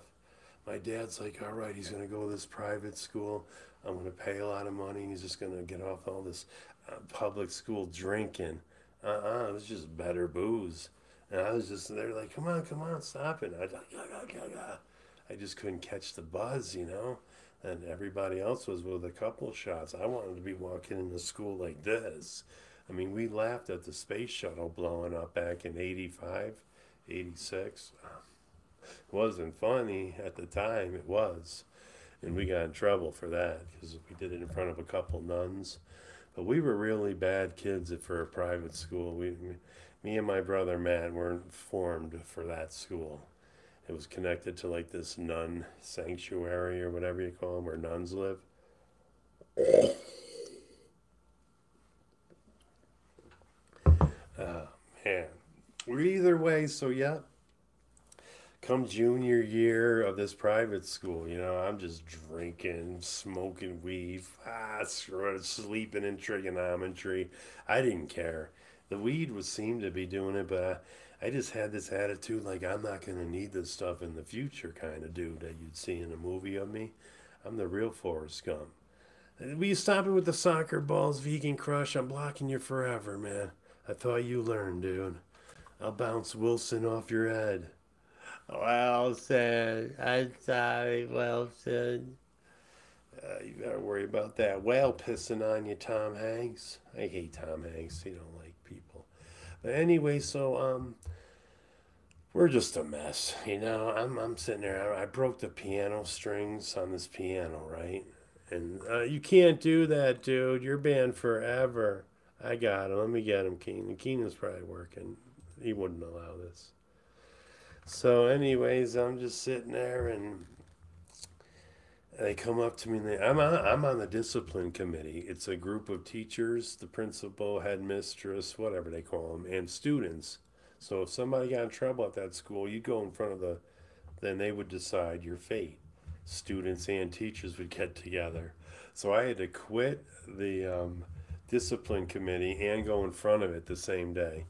My dad's like, all right, he's gonna go to this private school. I'm gonna pay a lot of money, he's just gonna get off all this uh, public school drinking. Uh-uh, it was just better booze. And I was just there like, come on, come on, stop it. I, I just couldn't catch the buzz, you know? And everybody else was with a couple shots. I wanted to be walking into school like this. I mean, we laughed at the space shuttle blowing up back in 85, 86. It wasn't funny at the time, it was. And we got in trouble for that because we did it in front of a couple nuns. But we were really bad kids for a private school. We, me and my brother Matt weren't formed for that school. It was connected to like this nun sanctuary or whatever you call them, where nuns live. Oh, <coughs> man. We're either way, so yeah. Come junior year of this private school, you know, I'm just drinking, smoking weed, ah, sleeping in trigonometry. I didn't care the weed was seemed to be doing it, but I, I just had this attitude like I'm not going to need this stuff in the future kind of dude that you'd see in a movie of me. I'm the real Forrest Gump. Will you stop it with the soccer balls, vegan crush? I'm blocking you forever, man. I thought you learned, dude. I'll bounce Wilson off your head. Well said. I'm sorry, Wilson. Uh, you gotta worry about that whale pissing on you, Tom Hanks. I hate Tom Hanks. He don't like people. But anyway, so um, we're just a mess, you know. I'm I'm sitting there. I, I broke the piano strings on this piano, right? And uh, you can't do that, dude. You're banned forever. I got him. Let me get him, Keenan. Keenan's probably working. He wouldn't allow this. So, anyways, I'm just sitting there and they come up to me and they, I'm on, I'm on the discipline committee. It's a group of teachers, the principal, headmistress, whatever they call them, and students. So if somebody got in trouble at that school, you go in front of the, then they would decide your fate. Students and teachers would get together. So I had to quit the um, discipline committee and go in front of it the same day.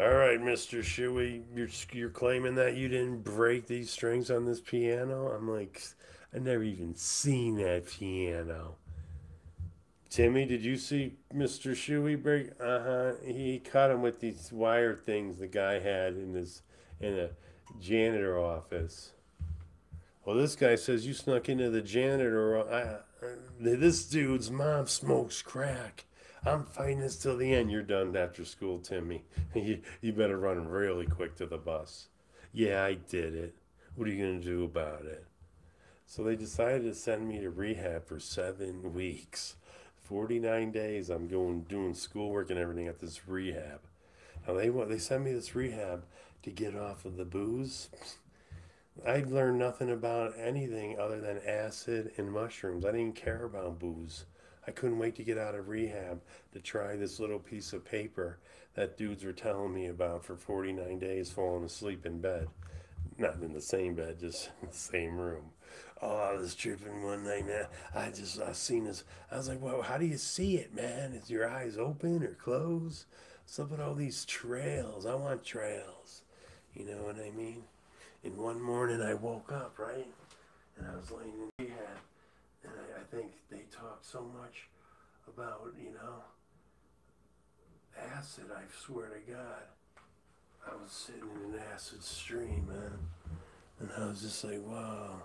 All right, Mr. Shuey, you're, you're claiming that you didn't break these strings on this piano? I'm like, I never even seen that piano. Timmy, did you see Mr. Shuey break? Uh huh. He caught him with these wire things the guy had in his in a janitor office. Well, this guy says you snuck into the janitor. I, uh, this dude's mom smokes crack. I'm fighting this till the end. You're done after school, Timmy. <laughs> you, you better run really quick to the bus. Yeah, I did it. What are you going to do about it? So they decided to send me to rehab for seven <laughs> weeks. 49 days I'm going doing schoolwork and everything at this rehab. Now they they sent me this rehab to get off of the booze. <laughs> I'd learned nothing about anything other than acid and mushrooms. I didn't care about booze. I couldn't wait to get out of rehab to try this little piece of paper that dudes were telling me about for 49 days falling asleep in bed. Not in the same bed, just in the same room. Oh, I was tripping one night, man. I just I seen this. I was like, well, how do you see it, man? Is your eyes open or closed? Up with all these trails? I want trails. You know what I mean? And one morning I woke up, right? And I was laying in bed. And I, I think they talk so much about, you know, acid, I swear to God. I was sitting in an acid stream, man. And I was just like, wow.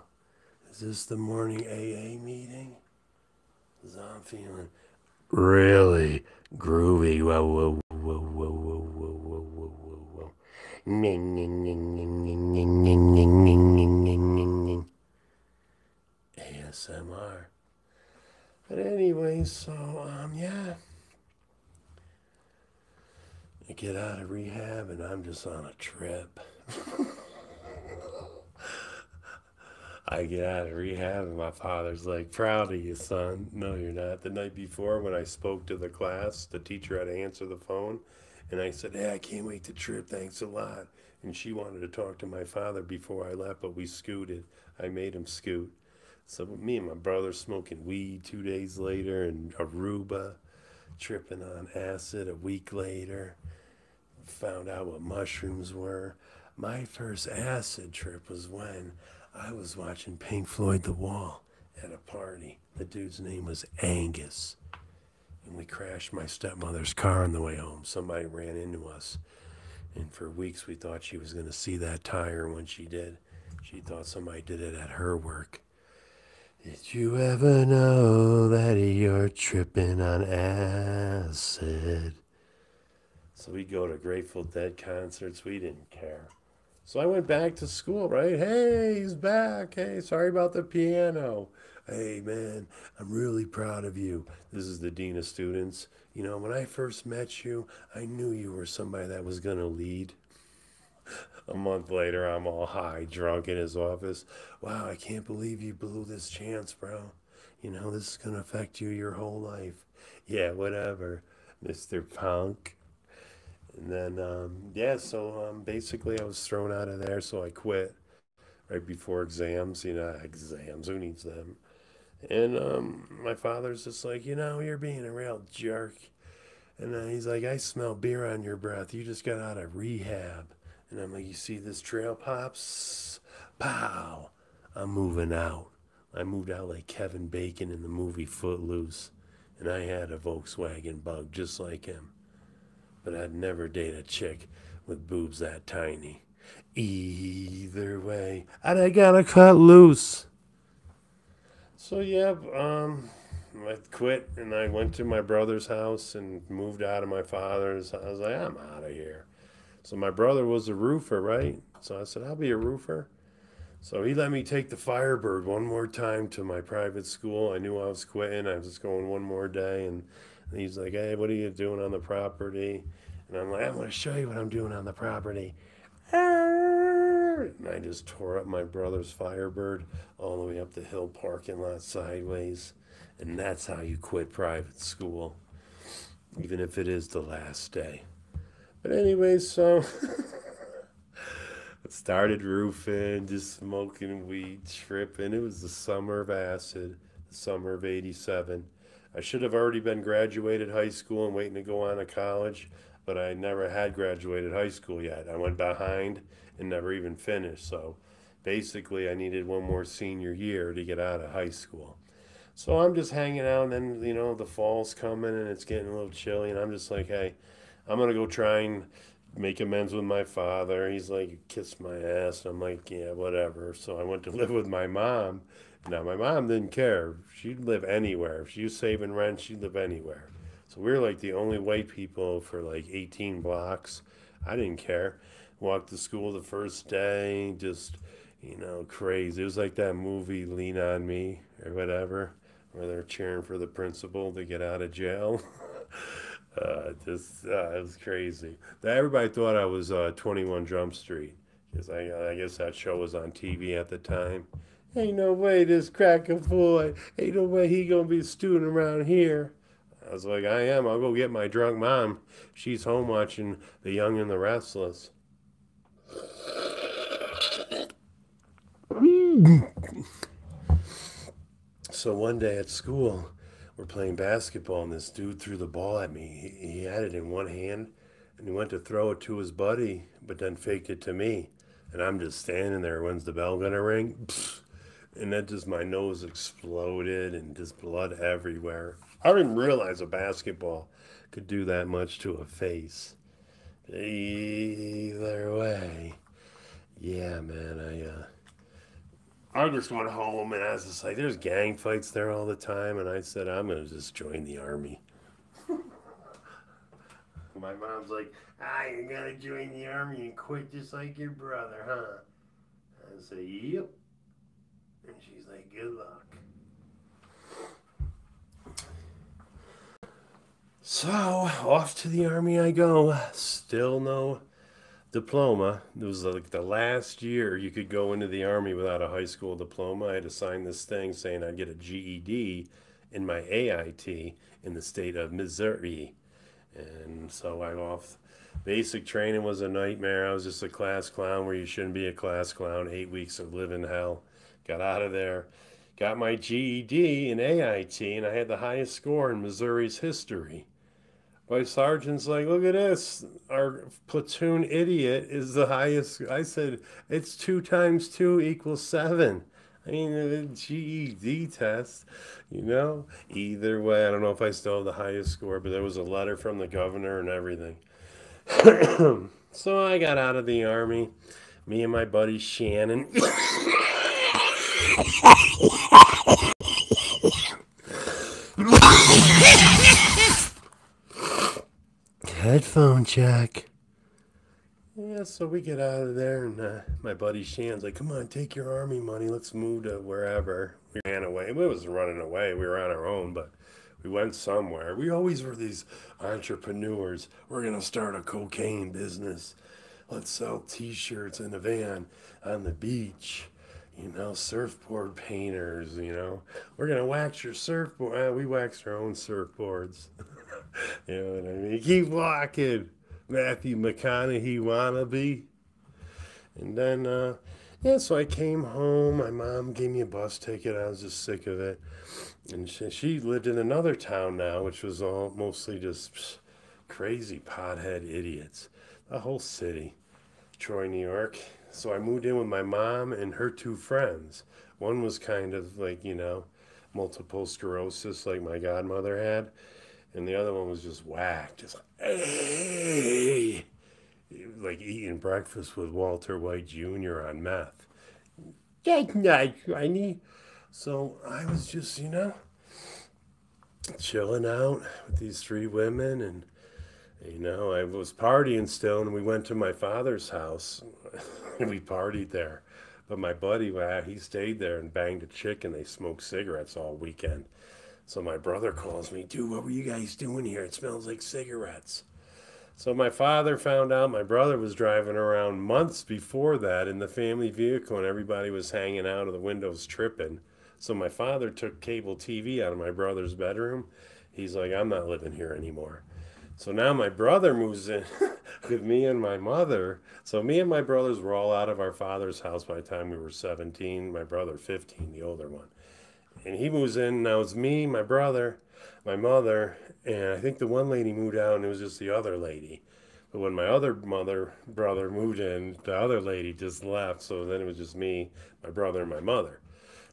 Is this the morning AA meeting? I'm feeling really groovy. Whoa, whoa, whoa, whoa, whoa, whoa, whoa, whoa, whoa, whoa. ASMR. But anyway, so, um, yeah. I get out of rehab and I'm just on a trip. <laughs> I get out of rehab and my father's like, proud of you, son. No, you're not. The night before, when I spoke to the class, the teacher had to answer the phone. And I said, Hey, I can't wait to trip. Thanks a lot. And she wanted to talk to my father before I left, but we scooted. I made him scoot. So me and my brother smoking weed two days mm-hmm. later and Aruba, tripping on acid a week later. Found out what mushrooms were. My first acid trip was when I was watching Pink Floyd The Wall at a party. The dude's name was Angus. And we crashed my stepmother's car on the way home. Somebody ran into us. And for weeks we thought she was going to see that tire. When she did, she thought somebody did it at her work. Did you ever know that you're tripping on acid? So we go to Grateful Dead concerts. We didn't care. So I went back to school, right? Hey, he's back. Hey, sorry about the piano. Hey, man, I'm really proud of you. This is the Dean of Students. You know, when I first met you, I knew you were somebody that was going to lead. A month later, I'm all high, drunk in his office. Wow, I can't believe you blew this chance, bro. You know, this is going to affect you your whole life. Yeah, whatever, Mr. Punk. And then, um, yeah, so um, basically I was thrown out of there, so I quit right before exams. You know, exams, who needs them? And um, my father's just like, you know, you're being a real jerk. And then he's like, I smell beer on your breath. You just got out of rehab. And I'm like, you see this trail pops? Pow! I'm moving out. I moved out like Kevin Bacon in the movie Footloose. And I had a Volkswagen bug just like him but I'd never date a chick with boobs that tiny. Either way, I gotta cut loose. So yeah, um, I quit and I went to my brother's house and moved out of my father's. I was like, I'm out of here. So my brother was a roofer, right? So I said, I'll be a roofer. So he let me take the Firebird one more time to my private school. I knew I was quitting. I was just going one more day, and he's like, hey, what are you doing on the property? And I'm like, I'm going to show you what I'm doing on the property. And I just tore up my brother's Firebird all the way up the hill parking lot sideways. And that's how you quit private school, even if it is the last day. But anyway, so I <laughs> started roofing, just smoking weed, tripping. It was the summer of acid, the summer of 87. I should have already been graduated high school and waiting to go on to college, but I never had graduated high school yet. I went behind and never even finished. So basically, I needed one more senior year to get out of high school. So I'm just hanging out, and then, you know, the fall's coming and it's getting a little chilly, and I'm just like, hey, I'm going to go try and make amends with my father. He's like, kiss my ass. I'm like, yeah, whatever. So I went to <laughs> live with my mom now, my mom didn't care. She'd live anywhere. If she was saving rent, she'd live anywhere. So we were like the only white people for like 18 blocks. I didn't care. Walked to school the first day, just, you know, crazy. It was like that movie, Lean on Me, or whatever, where they're cheering for the principal to get out of jail. <laughs> uh, just, uh, it was crazy. Everybody thought I was uh, 21 Jump Street, because I, I guess that show was on TV at the time. Ain't no way this cracker boy, ain't no way he gonna be a around here. I was like, I am. I'll go get my drunk mom. She's home watching The Young and the Restless. so one day at school, we're playing basketball, and this dude threw the ball at me. He, he had it in one hand, and he went to throw it to his buddy, but then faked it to me. And I'm just standing there. When's the bell gonna ring? And then just my nose exploded and just blood everywhere. I didn't realize a basketball could do that much to a face. Either way, yeah, man, I uh, I just went home and I was just like, there's gang fights there all the time, and I said I'm gonna just join the army. <laughs> My mom's like, ah, you're gonna join the army and quit just like your brother, huh? I say, yep. And she's like, good luck. So off to the army I go. Still no diploma. It was like the last year you could go into the army without a high school diploma. I had to sign this thing saying I'd get a GED in my AIT in the state of Missouri. And so I off. Basic training was a nightmare. I was just a class clown where you shouldn't be a class clown. Eight weeks of living hell. Got out of there. Got my GED in AIT, and I had the highest score in Missouri's history. My sergeant's like, look at this. Our platoon idiot is the highest. I said, it's two times two equals seven. I mean, uh, the GED test, you know? Either way, I don't know if I still have the highest score, but there was a letter from the governor and everything. <clears throat> so I got out of the army. Me and my buddy Shannon. <laughs> Headphone check. Yeah, so we get out of there, and uh, my buddy Shan's like, "Come on, take your army money. Let's move to wherever." We ran away. We was running away. We were on our own, but we went somewhere. We always were these entrepreneurs. We're gonna start a cocaine business. Let's sell T-shirts in a van on the beach. You know, surfboard painters. You know, we're gonna wax your surfboard. Uh, we wax our own surfboards. <laughs> you know what I mean? Keep walking. Matthew McConaughey wannabe. And then, uh, yeah, so I came home. My mom gave me a bus ticket. I was just sick of it. And she, she lived in another town now, which was all mostly just crazy pothead idiots. The whole city, Troy, New York. So I moved in with my mom and her two friends. One was kind of like, you know, multiple sclerosis, like my godmother had and the other one was just whacked, just like, hey, like eating breakfast with Walter White Jr. on meth. That's not funny. So I was just, you know, chilling out with these three women, and you know, I was partying still, and we went to my father's house, and <laughs> we partied there. But my buddy, well, he stayed there and banged a chick, and they smoked cigarettes all weekend. So my brother calls me, dude, what were you guys doing here? It smells like cigarettes. So my father found out my brother was driving around months before that in the family vehicle and everybody was hanging out of the windows tripping. So my father took cable TV out of my brother's bedroom. He's like, I'm not living here anymore. So now my brother moves in <laughs> with me and my mother. So me and my brothers were all out of our father's house by the time we were 17, my brother 15, the older one and he moves in. Now it's me, my brother, my mother, and I think the one lady moved out, and it was just the other lady. But when my other mother brother moved in, the other lady just left. So then it was just me, my brother, and my mother.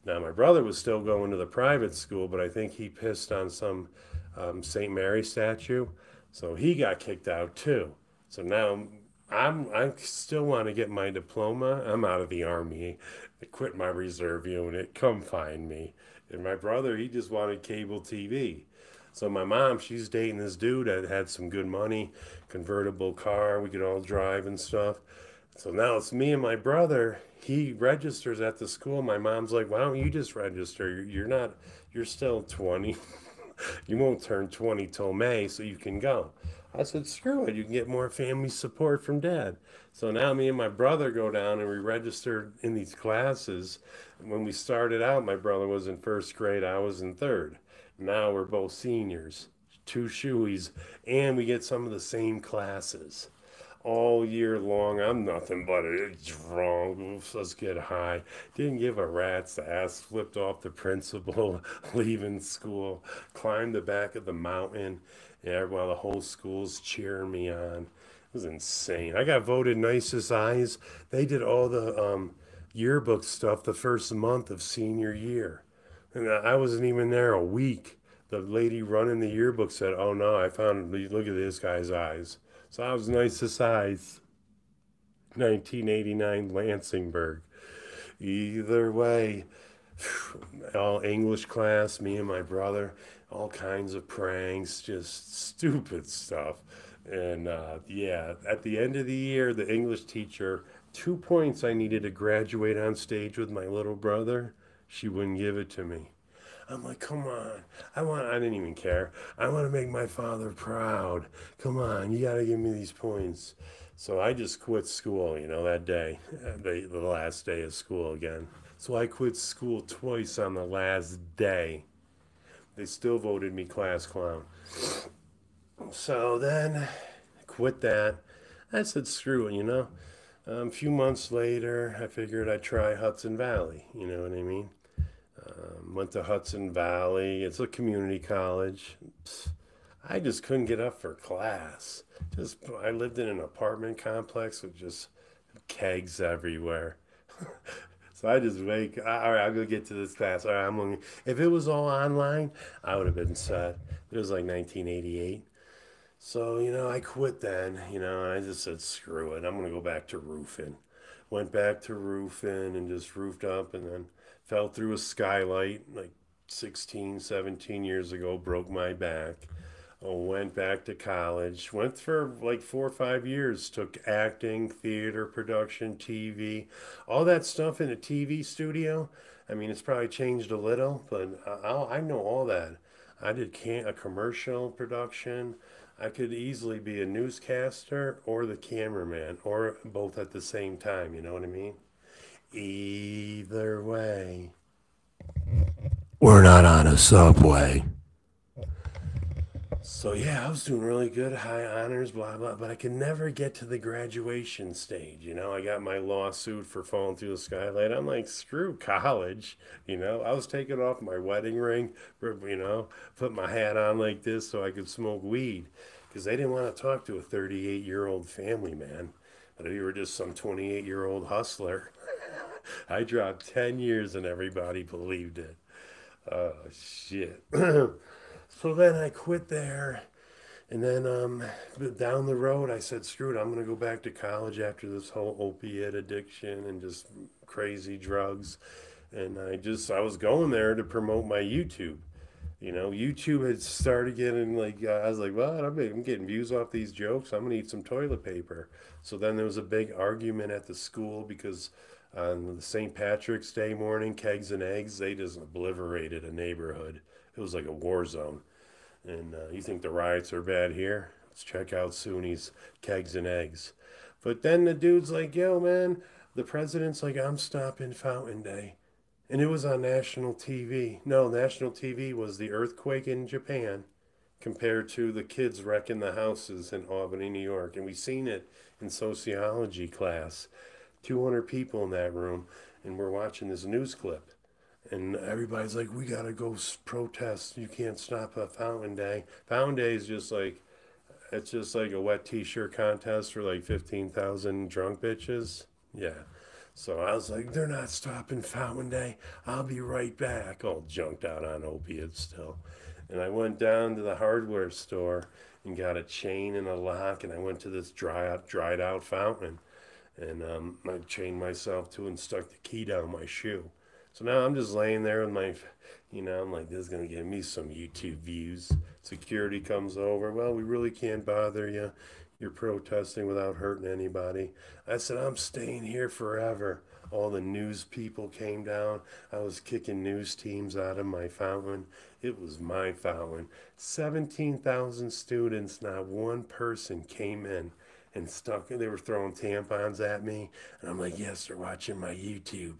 Now my brother was still going to the private school, but I think he pissed on some um, St. Mary statue, so he got kicked out too. So now I'm I still want to get my diploma. I'm out of the army. I quit my reserve unit. Come find me. And my brother, he just wanted cable TV. So my mom, she's dating this dude that had some good money, convertible car, we could all drive and stuff. So now it's me and my brother. He registers at the school. My mom's like, "Why don't you just register? You're not. You're still 20. <laughs> you won't turn 20 till May, so you can go." I said, "Screw it. You can get more family support from dad." So now me and my brother go down and we registered in these classes. When we started out, my brother was in first grade, I was in third. Now we're both seniors, two shoeies, and we get some of the same classes all year long. I'm nothing but a drunk. Let's get high. Didn't give a rat's ass. Flipped off the principal, <laughs> leaving school. Climbed the back of the mountain. Yeah, while the whole school's cheering me on It was insane. I got voted nicest eyes. They did all the um, yearbook stuff the first month of senior year. And I wasn't even there a week. The lady running the yearbook said, Oh no, I found, look at this guy's eyes. So I was nicest eyes. 1989 Lansingburgh. Either way, <sighs> all English class, me and my brother, all kinds of pranks, just stupid stuff. And uh, yeah, at the end of the year, the English teacher, two points I needed to graduate on stage with my little brother, she wouldn't give it to me. I'm like, come on. I want, I didn't even care. I want to make my father proud. Come on, you got to give me these points. So I just quit school, you know, that day, uh, the, the last day of school again. So I quit school twice on the last day. They still voted me class clown. So then I quit that. I said, screw it, you know. Um, a few months later, I figured I'd try Hudson Valley, you know what I mean? Um, went to Hudson Valley. It's a community college. I just couldn't get up for class. Just I lived in an apartment complex with just kegs everywhere. <laughs> so I just wake. All right, I'll go get to this class. All right, I'm going. If it was all online, I would have been set. It was like 1988. So you know, I quit then. You know, I just said screw it. I'm gonna go back to roofing. Went back to roofing and just roofed up, and then fell through a skylight like 16, 17 years ago. Broke my back went back to college, went for like four or five years, took acting, theater production, TV, all that stuff in a TV studio. I mean, it's probably changed a little, but I, I know all that. I did can- a commercial production. I could easily be a newscaster or the cameraman or both at the same time. You know what I mean? Either way. We're not on a subway. So yeah, I was doing really good, high honors, blah blah, but I could never get to the graduation stage. You know, I got my lawsuit for falling through the skylight. I'm like, screw college. You know, I was taking off my wedding ring, you know, put my hat on like this so I could smoke weed, because they didn't want to talk to a 38 year old family man. But if you were just some 28 year old hustler, <laughs> I dropped 10 years and everybody believed it. Oh shit. <clears throat> So then I quit there. And then um, down the road, I said, screw it, I'm going to go back to college after this whole opiate addiction and just crazy drugs. And I just, I was going there to promote my YouTube. You know, YouTube had started getting like, uh, I was like, well, I'm, getting views off these jokes. I'm going to eat some toilet paper. So then there was a big argument at the school because on the St. Patrick's Day morning, kegs and eggs, they just obliterated a neighborhood. It was like a war zone. And uh, you think the riots are bad here? Let's check out SUNY's kegs and eggs. But then the dude's like, yo, man, the president's like, I'm stopping Fountain Day. And it was on national TV. No, national TV was the earthquake in Japan compared to the kids wrecking the houses in Albany, New York. And we seen it in sociology class. 200 people in that room, and we're watching this news clip and everybody's like, "We gotta go protest. You can't stop a Fountain Day. Fountain Day is just like, it's just like a wet T-shirt contest for like fifteen thousand drunk bitches. Yeah." So I was like, "They're not stopping Fountain Day. I'll be right back." All junked out on opiates still, and I went down to the hardware store and got a chain and a lock, and I went to this dry out, dried out fountain, and um, I chained myself to and stuck the key down my shoe so now I'm just laying there with my, you know, I'm like, this is going to give me some YouTube views. Security comes over. Well, we really can't bother you. You're protesting without hurting anybody. I said, I'm staying here forever. All the news people came down. I was kicking news teams out of my fountain. It was my fountain. 17,000 students, not one person came in and stuck. They were throwing tampons at me. And I'm like, yes, they're watching my YouTube.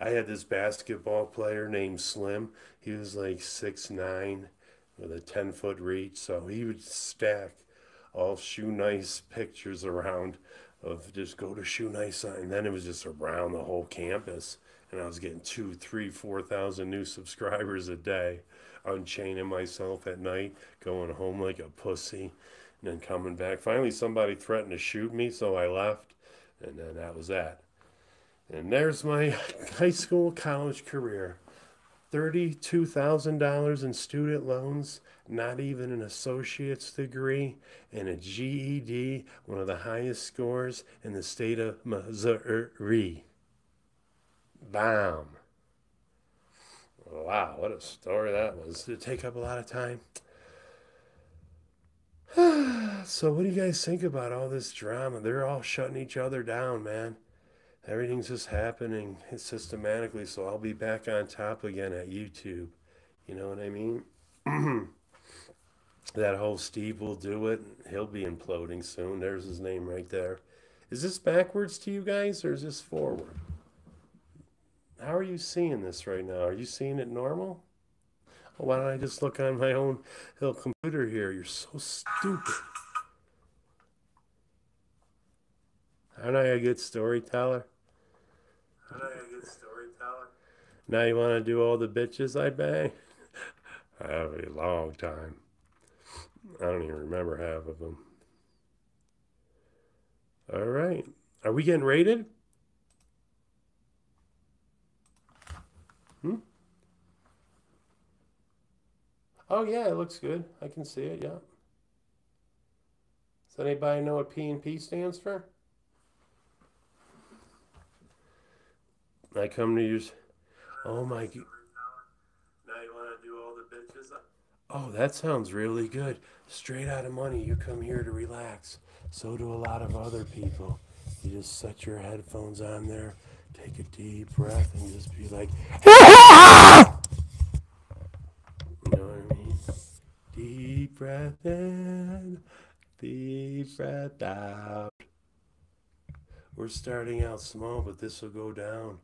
I had this basketball player named Slim. He was like six nine with a 10 foot reach. So he would stack all Shoenice pictures around of just go to Shoenice. And then it was just around the whole campus. And I was getting two, three, four thousand new subscribers a day. Unchaining myself at night, going home like a pussy, and then coming back. Finally, somebody threatened to shoot me, so I left. And then that was that. And there's my <laughs> high school college career. $32,000 in student loans, not even an associate's degree, and a GED, one of the highest scores in the state of Missouri. Bam. Wow, what a story that was. Did it take up a lot of time? <sighs> so, what do you guys think about all this drama? They're all shutting each other down, man everything's just happening systematically. So I'll be back on top again at YouTube. You know what I mean? <clears throat> that whole Steve will do it. He'll be imploding soon. There's his name right there. Is this backwards to you guys or is this forward? How are you seeing this right now? Are you seeing it normal? Why don't I just look on my own little computer here? You're so stupid. Aren't I a good storyteller? Aren't I a good storyteller? Now you want to do all the bitches I bang? <laughs> That'll be a long time. I don't even remember half of them. All right. Are we getting rated? Hmm? Oh, yeah, it looks good. I can see it, yeah. Does anybody know what P and P stands for? I come to use. Oh my. Now you want to do all the bitches? Oh, that sounds really good. Straight out of money, you come here to relax. So do a lot of other people. You just set your headphones on there, take a deep breath, and just be like, <laughs> you? Deep breath in, deep breath out. We're starting out small, but this will go down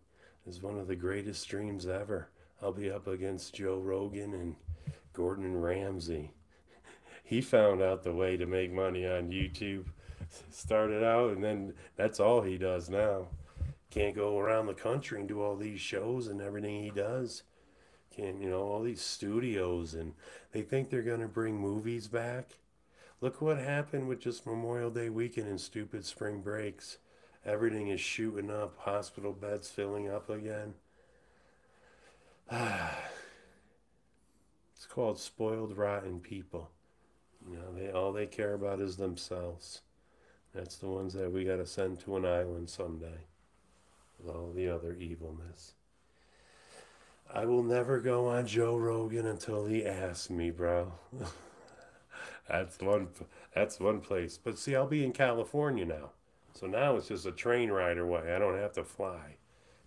as one of the greatest dreams ever. I'll be up against Joe Rogan and Gordon Ramsay. <laughs> He found out the way to make money on YouTube. <laughs> Started out, and then that's all he does now. Can't go around the country and do all these shows and everything he does. Can't, you know, all these studios, and they think they're going to bring movies back. Look what happened with just Memorial Day weekend and stupid spring breaks. Everything is shooting up, hospital beds filling up again. <sighs> it's called spoiled, rotten people. You know, they all they care about is themselves. That's the ones that we got to send to an island someday with all the other evilness. I will never go on Joe Rogan until he asks me, bro. <laughs> that's one that's one place. But see, I'll be in California now. So now it's just a train ride away. I don't have to fly.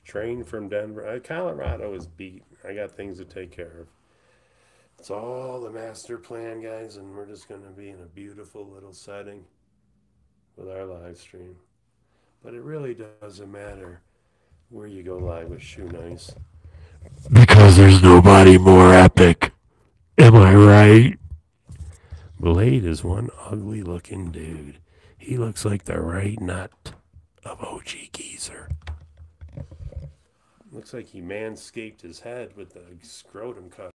Train from Denver. Uh, Colorado is beat. I got things to take care of. It's all the master plan, guys, and we're just going to be in a beautiful little setting with our live stream. But it really doesn't matter where you go live with Shoenice. Because there's nobody more epic. Am I right? Blade is one ugly looking dude. He looks like the right nut of OG Geezer. Looks like he manscaped his head with the scrotum cut.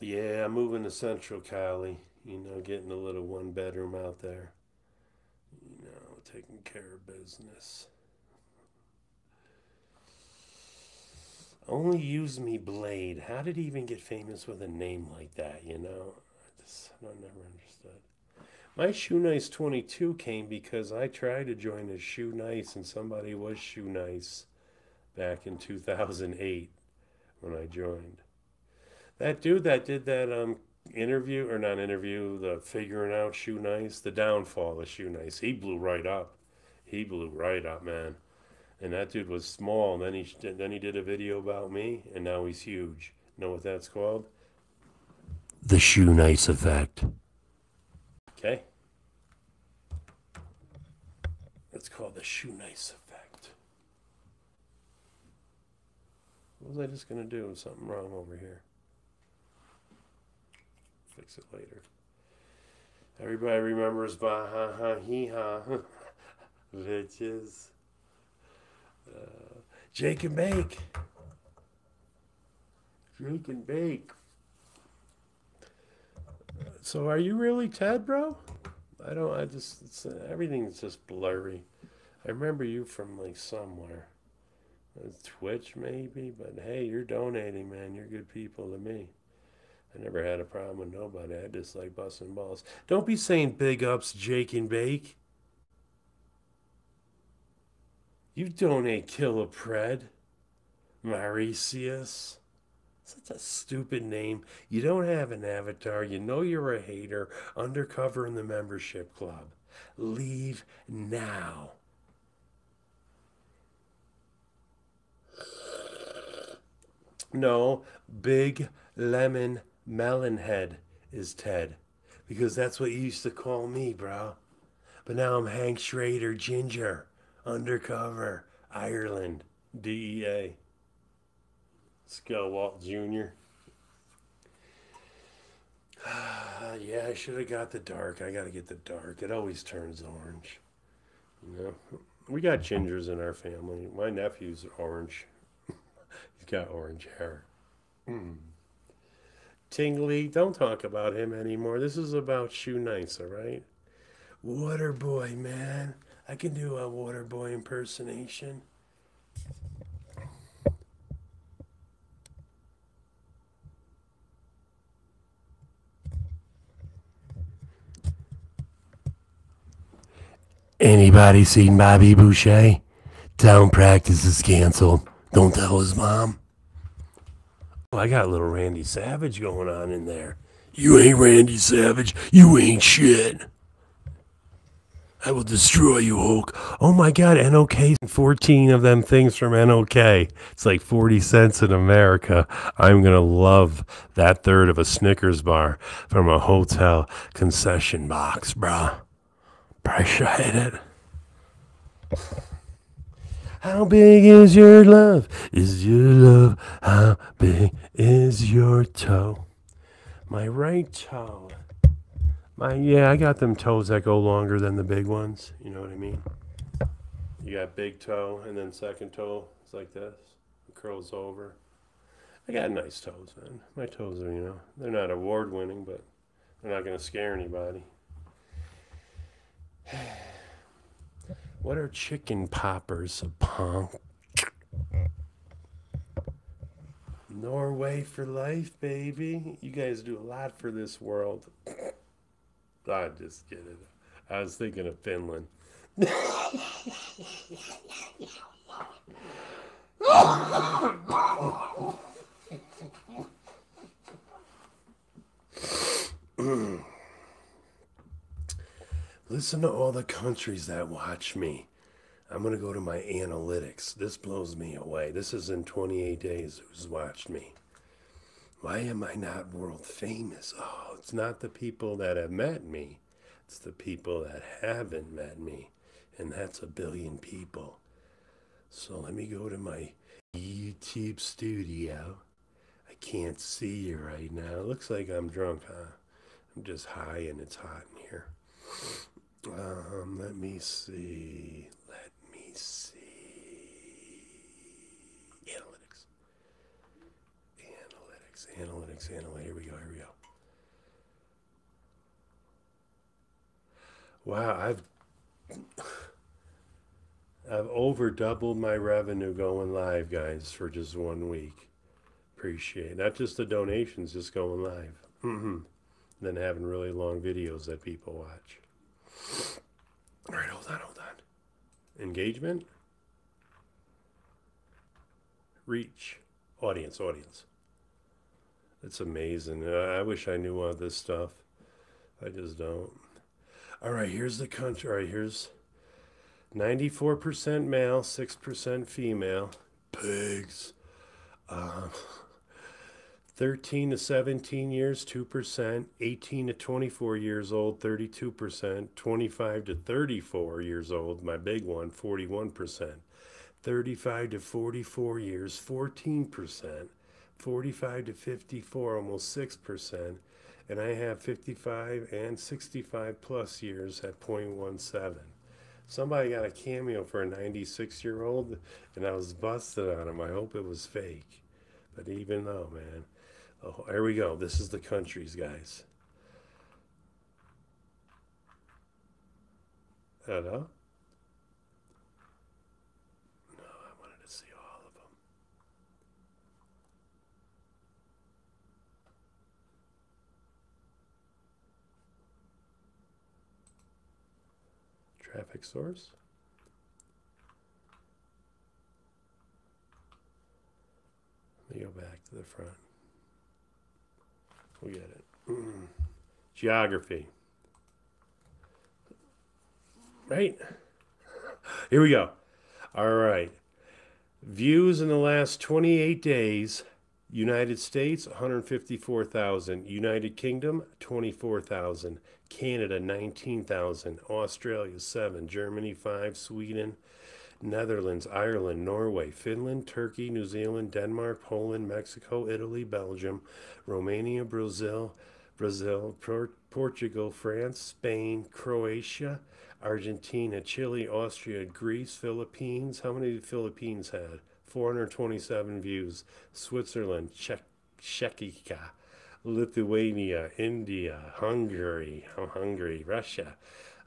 Yeah, I'm moving to Central Cali. You know, getting a little one bedroom out there. You know, taking care of business. Only use me blade. How did he even get famous with a name like that, you know? I just I never understood. My Shoenice 22 came because I tried to join a Shoenice and somebody was Shoenice back in 2008 when I joined. That dude that did that um interview or not interview, the figuring out Shoenice, the downfall of Shoenice, he blew right up. He blew right up, man. And that dude was small. And then he then he did a video about me, and now he's huge. Know what that's called? The Shoenice effect. Okay. It's called the Shoenice effect. What was I just gonna do? Something wrong over here fix it later. Everybody remembers bah ha ha hee ha. <laughs> Bitches. Uh, Jake and Bake. Jake and Bake. So are you really Ted, bro? I don't. I just. Uh, everything's just blurry. I remember you from like somewhere. Uh, Twitch maybe, but hey, you're donating, man. You're good people to me. I never had a problem with nobody. I just like busting balls. Don't be saying big ups, Jake and Bake. You donate Pred, Mauritius. Such a stupid name. You don't have an avatar. You know you're a hater. Undercover in the membership club. Leave now. No, Big Lemon Melon Head is Ted. Because that's what you used to call me, bro. But now I'm Hank Schrader Ginger. Undercover. Ireland. DEA. Let's go, Walt Jr. <sighs> yeah, I should have got the dark. I got to get the dark. It always turns orange. You know, we got gingers in our family. My nephew's orange. <laughs> He's got orange hair. Mm. Tingly, don't talk about him anymore. This is about Shoenice, all right? Water boy, man. I can do a water boy impersonation. Anybody seen Bobby Boucher? Town practice is canceled. Don't tell his mom. Oh, I got a little Randy Savage going on in there. You ain't Randy Savage. You ain't shit. I will destroy you, Hulk. Oh my God, NOK, 14 of them things from NOK. It's like 40 cents in America. I'm going to love that third of a Snickers bar from a hotel concession box, bruh. Appreciate it. How big is your love? Is your love? How big is your toe? My right toe. My yeah, I got them toes that go longer than the big ones. You know what I mean? You got big toe and then second toe It's like this. It curls over. I got nice toes, man. My toes are, you know, they're not award winning, but they're not gonna scare anybody. What are chicken poppers, punk? Norway for life, baby. You guys do a lot for this world. I just it. I was thinking of Finland. <laughs> Listen to all the countries that watch me. I'm going to go to my analytics. This blows me away. This is in 28 days who's watched me. Why am I not world famous? Oh, it's not the people that have met me. It's the people that haven't met me. And that's a billion people. So let me go to my YouTube studio. I can't see you right now. It looks like I'm drunk, huh? I'm just high and it's hot in here. Um, let me see. Let me see. Analytics. Analytics, analytics, analytics. Here we go, here we go. Wow, I've I've over doubled my revenue going live, guys, for just one week. Appreciate it. Not just the donations, just going live. Mm-hmm. Then having really long videos that people watch. All right, hold on, hold on. Engagement. Reach. Audience, audience. It's amazing. I wish I knew all this stuff. I just don't. All right, here's the country. All right, here's 94% male, 6% female. Pigs. Uh, 13 to 17 years, 2%, 18 to 24 years old, 32%, 25 to 34 years old, my big one, 41%, 35 to 44 years, 14%, 45 to 54, almost 6%, and I have 55 and 65 plus years at 0.17. Somebody got a cameo for a 96 year old, and I was busted on him. I hope it was fake. But even though, man, Oh, here we go. This is the countries, guys. Hello? No, I wanted to see all of them. Traffic source. Let me go back to the front. Get it. <clears throat> Geography. Right? Here we go. All right. Views in the last 28 days, United States 154,000, United Kingdom 24,000, Canada 19,000, Australia 7, Germany 5, Sweden, Netherlands, Ireland, Norway, Finland, Turkey, New Zealand, Denmark, Poland, Mexico, Italy, Belgium, Romania, Brazil, Brazil, Portugal, France, Spain, Croatia, Argentina, Chile, Austria, Greece, Philippines. How many Philippines had? 427 views. Switzerland, Czech, Czechia, Lithuania, India, Hungary. I'm Hungary. Russia.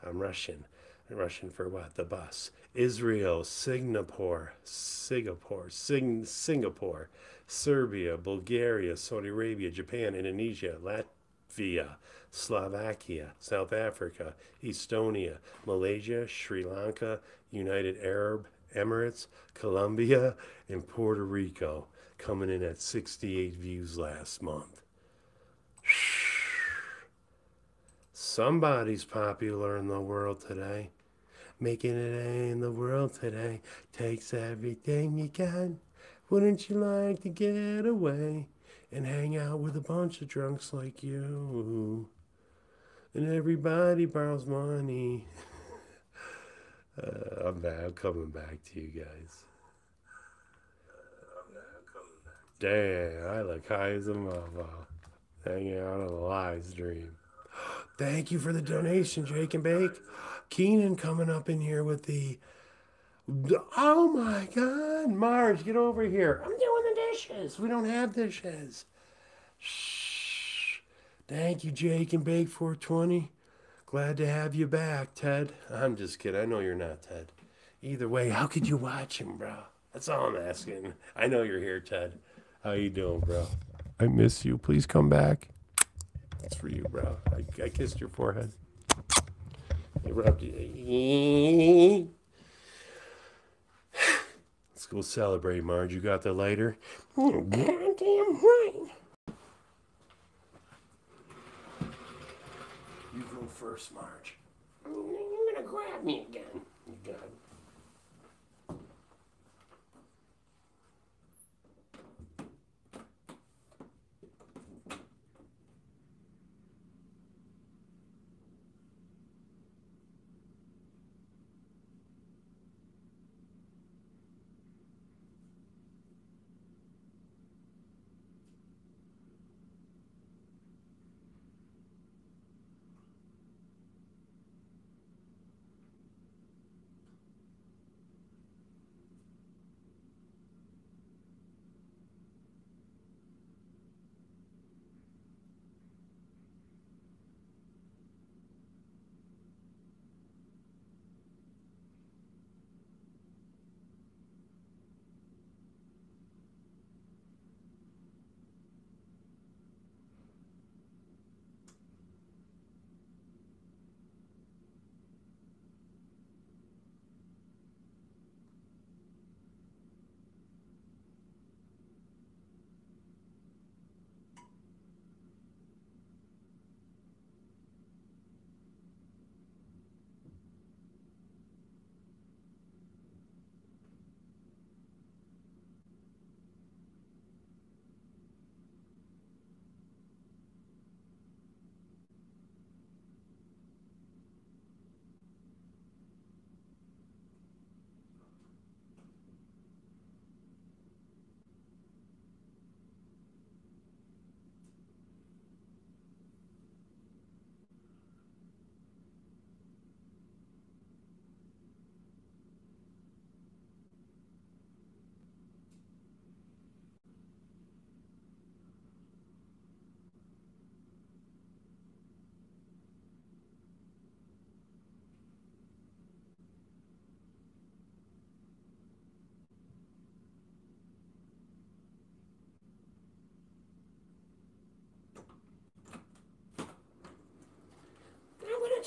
I'm Russian. Russian for what? The bus. Israel, Singapore, Singapore, Sing, Singapore, Serbia, Bulgaria, Saudi Arabia, Japan, Indonesia, Latvia, Slovakia, South Africa, Estonia, Malaysia, Sri Lanka, United Arab Emirates, Colombia, and Puerto Rico, coming in at 68 views last month. Somebody's popular in the world today. Making it in the world today takes everything you can. Wouldn't you like to get away and hang out with a bunch of drunks like you? And everybody borrows money. <laughs> uh, I'm coming back to you guys. Damn, I look high as a motherfucker. Hanging out on a live stream. <gasps> Thank you for the donation, Jake and Bake. Keenan coming up in here with the. Oh my God, Mars, get over here. I'm doing the dishes. We don't have dishes. Shh. Thank you, Jake and Bake 420. Glad to have you back, Ted. I'm just kidding. I know you're not Ted. Either way, how could you watch him, bro? That's all I'm asking. I know you're here, Ted. How you doing, bro? I miss you. Please come back. It's for you, bro. I, I kissed your forehead. I rubbed you. <sighs> Let's go celebrate, Marge. You got the lighter? Oh, goddamn right. You go first, Marge. You're gonna grab me again.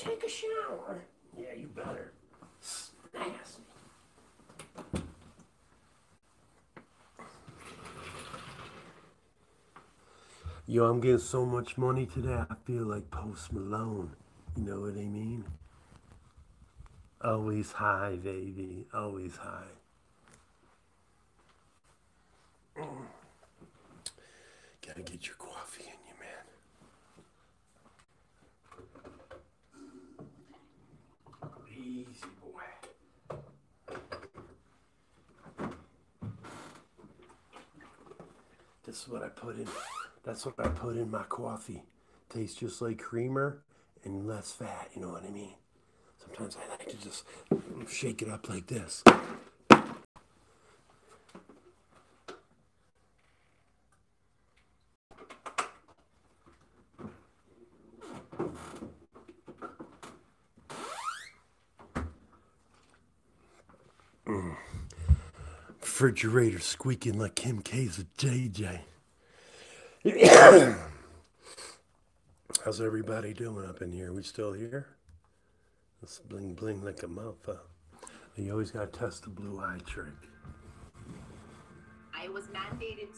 Take a shower. Yeah, you better. Nasty. Yo, I'm getting so much money today, I feel like Post Malone. You know what I mean? Always high, baby. Always high. Gotta get your coffee in you, man. Easy, boy. This is what I put in. That's what I put in my coffee. Tastes just like creamer and less fat. You know what I mean? Sometimes I like to just shake it up like this. Refrigerator squeaking like Kim K's a JJ. <coughs> How's everybody doing up in here? We still here? Let's bling bling like a motherfucker. You always gotta test the blue eye trick. I was mandated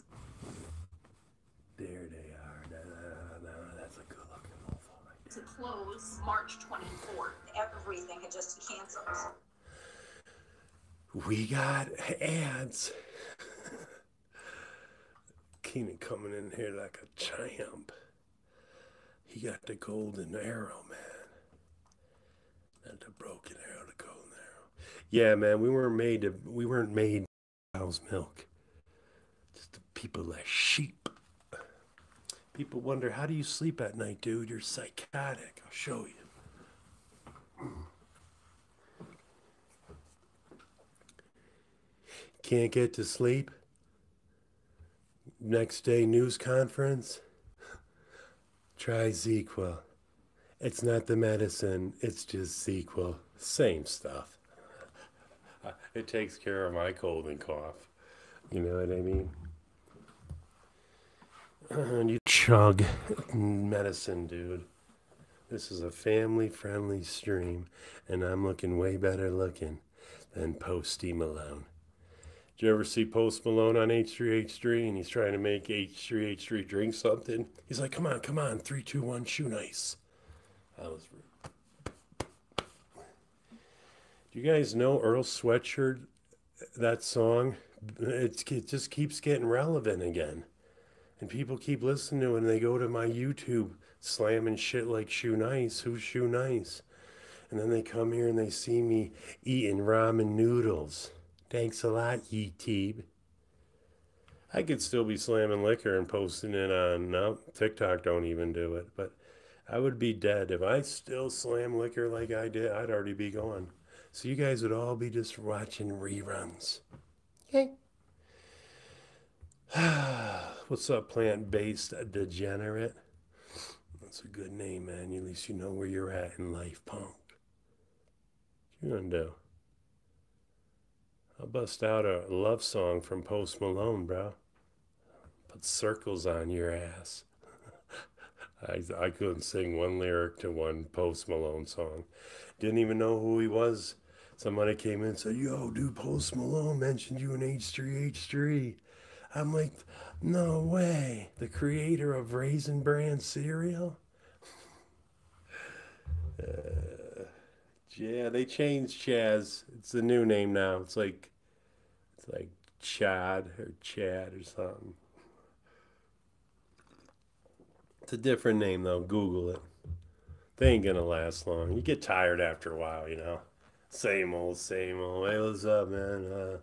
There they are. That's a good looking mofo right to close March 24th. everything had just canceled. We got ads. Keenan coming in here like a champ. He got the golden arrow, man. Not the broken arrow, the golden arrow. Yeah, man, we weren't made to we weren't made cow's milk. Just the people like sheep. People wonder how do you sleep at night, dude? You're psychotic. I'll show you. Can't get to sleep. Next day news conference. <laughs> Try ZzzQuil. It's not the medicine, it's just ZzzQuil. Same stuff. <laughs> It takes care of my cold and cough. You know what I mean? And <clears throat> you chug <laughs> medicine, dude. This is a family friendly stream, and I'm looking way better looking than Posty Malone. Did you ever see Post Malone on H3H3 and he's trying to make H3H3 drink something? He's like, come on, come on, three, two, one, Shoenice. That was rude. Do you guys know Earl Sweatshirt, that song? It's, it just keeps getting relevant again. And people keep listening to it and they go to my YouTube slamming shit like Shoenice. Who's Shoenice? And then they come here and they see me eating ramen noodles. Thanks a lot, YouTube. I could still be slamming liquor and posting it on no TikTok. Don't even do it, but I would be dead if I still slam liquor like I did. I'd already be gone. So you guys would all be just watching reruns. Okay. <sighs> What's up, plant-based degenerate? That's a good name, man. At least you know where you're at in life, punk. What you gonna do? I'll bust out a love song from Post Malone, bro. Put circles on your ass. <laughs> I, I couldn't sing one lyric to one Post Malone song. Didn't even know who he was. Somebody came in and said, Yo, dude, Post Malone mentioned you in H3H3. I'm like, No way. The creator of Raisin Bran cereal? <laughs> Uh, yeah, they changed Chaz. It's the new name now. It's like it's like Chad or Chad or something. It's a different name though. Google it. They ain't gonna last long. You get tired after a while, you know. Same old, same old. Hey, what's up, man? Uh,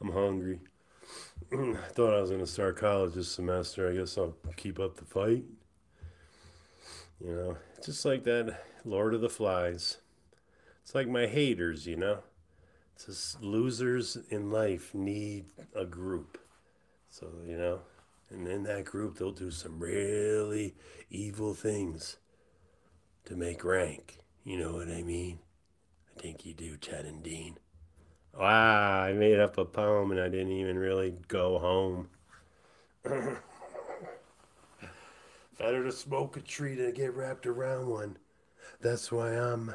I'm hungry. <clears throat> I thought I was gonna start college this semester. I guess I'll keep up the fight. You know, just like that Lord of the Flies. It's like my haters, you know. It's just losers in life need a group. So, you know, and in that group, they'll do some really evil things to make rank. You know what I mean? I think you do, Ted and Dean. Wow, I made up a poem and I didn't even really go home. <coughs> Better to smoke a tree than get wrapped around one. That's why I'm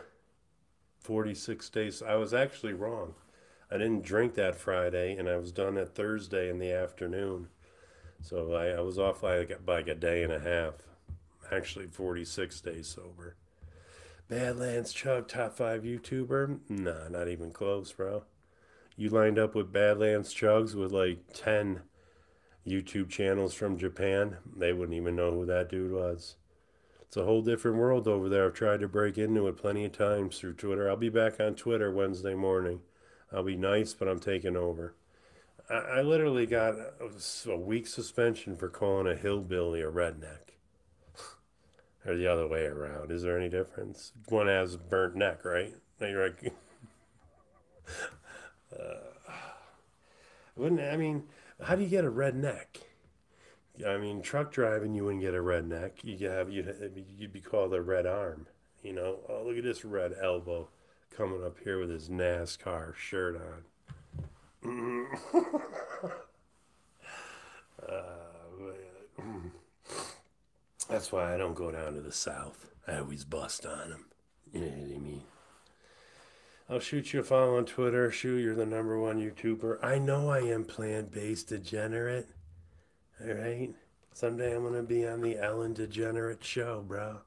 46 days. I was actually wrong. I didn't drink that Friday, and I was done that Thursday in the afternoon. So I, I was off like, like a day and a half. Actually, 46 days sober. Badlands Chug, top five YouTuber? Nah, not even close, bro. You lined up with Badlands Chugs with like 10 YouTube channels from Japan, they wouldn't even know who that dude was. It's a whole different world over there. I've tried to break into it plenty of times through Twitter. I'll be back on Twitter Wednesday morning. I'll be nice, but I'm taking over. I, I literally got a, a week suspension for calling a hillbilly a redneck. <laughs> or the other way around. Is there any difference? One has a burnt neck, right? You're like, <laughs> uh, wouldn't I mean? How do you get a redneck? I mean, truck driving, you wouldn't get a redneck. You have you'd, you'd be called a red arm. You know, oh look at this red elbow coming up here with his NASCAR shirt on. <laughs> uh, that's why I don't go down to the south. I always bust on them. You know what I mean? I'll shoot you a follow on Twitter. Shoot, you're the number one YouTuber. I know I am plant based degenerate. All right. Someday I'm going to be on the Ellen DeGenerate show, bro.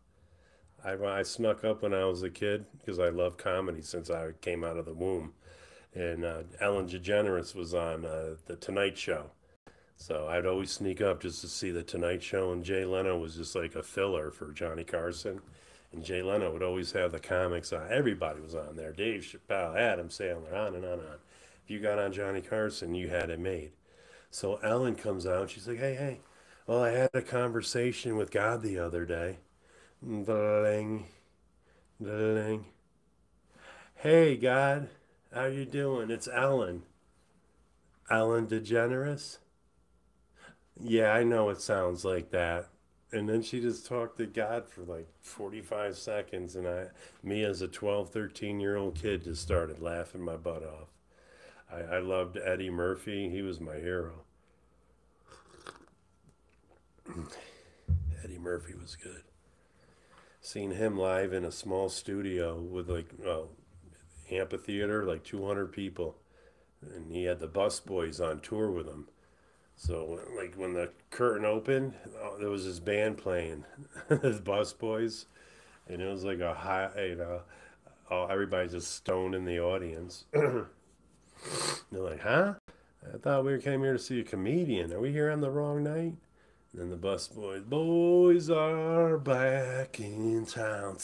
I, I snuck up when I was a kid because I love comedy since I came out of the womb. And uh, Ellen DeGeneres was on uh, The Tonight Show. So I'd always sneak up just to see The Tonight Show. And Jay Leno was just like a filler for Johnny Carson. And Jay Leno would always have the comics on. Everybody was on there. Dave Chappelle, Adam Sandler, on and on and on. If you got on Johnny Carson, you had it made. So Ellen comes out. She's like, hey, hey. Well, I had a conversation with God the other day. Ding, ding. Hey, God. How you doing? It's Ellen. Ellen DeGeneres? Yeah, I know it sounds like that and then she just talked to God for like 45 seconds and I me as a 12 13 year old kid just started laughing my butt off I, I loved Eddie Murphy. He was my hero. <clears throat> Eddie Murphy was good. Seeing him live in a small studio with like well amphitheater like 200 people. And he had the bus boys on tour with him. So like when the curtain opened, oh, there was this band playing, <laughs> his Bus Boys, and it was like a high, you know, oh, everybody just stoned in the audience. <clears throat> They're like, huh? I thought we came here to see a comedian. Are we here on the wrong night? And then the bus boys, boys are back in town.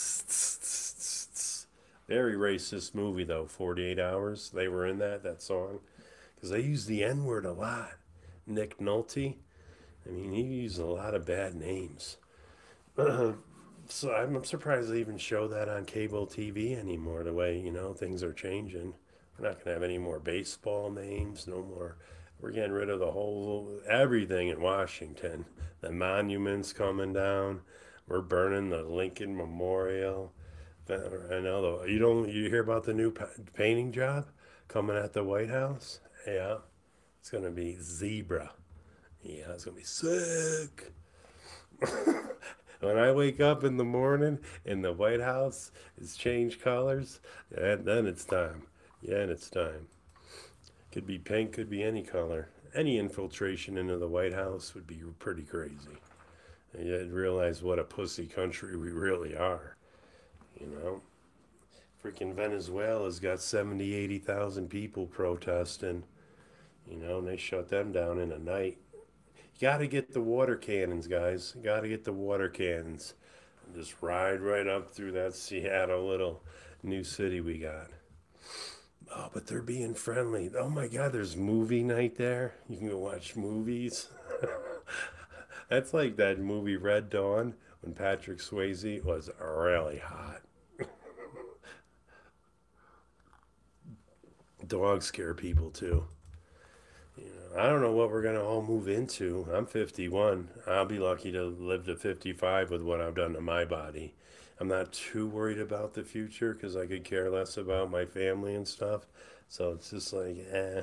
Very racist movie though. Forty Eight Hours. They were in that that song because they use the N word a lot. Nick Nolte. I mean, he used a lot of bad names. <clears throat> so I'm surprised they even show that on cable TV anymore. The way you know things are changing, we're not gonna have any more baseball names. No more. We're getting rid of the whole everything in Washington. The monuments coming down. We're burning the Lincoln Memorial. I know the, you don't you hear about the new painting job coming at the White House? Yeah. It's gonna be zebra. Yeah, it's gonna be sick. <laughs> when I wake up in the morning and the White House is changed colors, and then it's time. Yeah, and it's time. Could be pink, could be any color. Any infiltration into the White House would be pretty crazy. And you'd realize what a pussy country we really are. You know? Freaking Venezuela's got 70, 80,000 people protesting you know, and they shut them down in a night. You got to get the water cannons, guys. You got to get the water cannons. And just ride right up through that Seattle little new city we got. Oh, but they're being friendly. Oh my God, there's movie night there. You can go watch movies. <laughs> That's like that movie Red Dawn when Patrick Swayze was really hot. <laughs> Dogs scare people too. I don't know what we're going to all move into. I'm 51. I'll be lucky to live to 55 with what I've done to my body. I'm not too worried about the future because I could care less about my family and stuff. So it's just like, eh,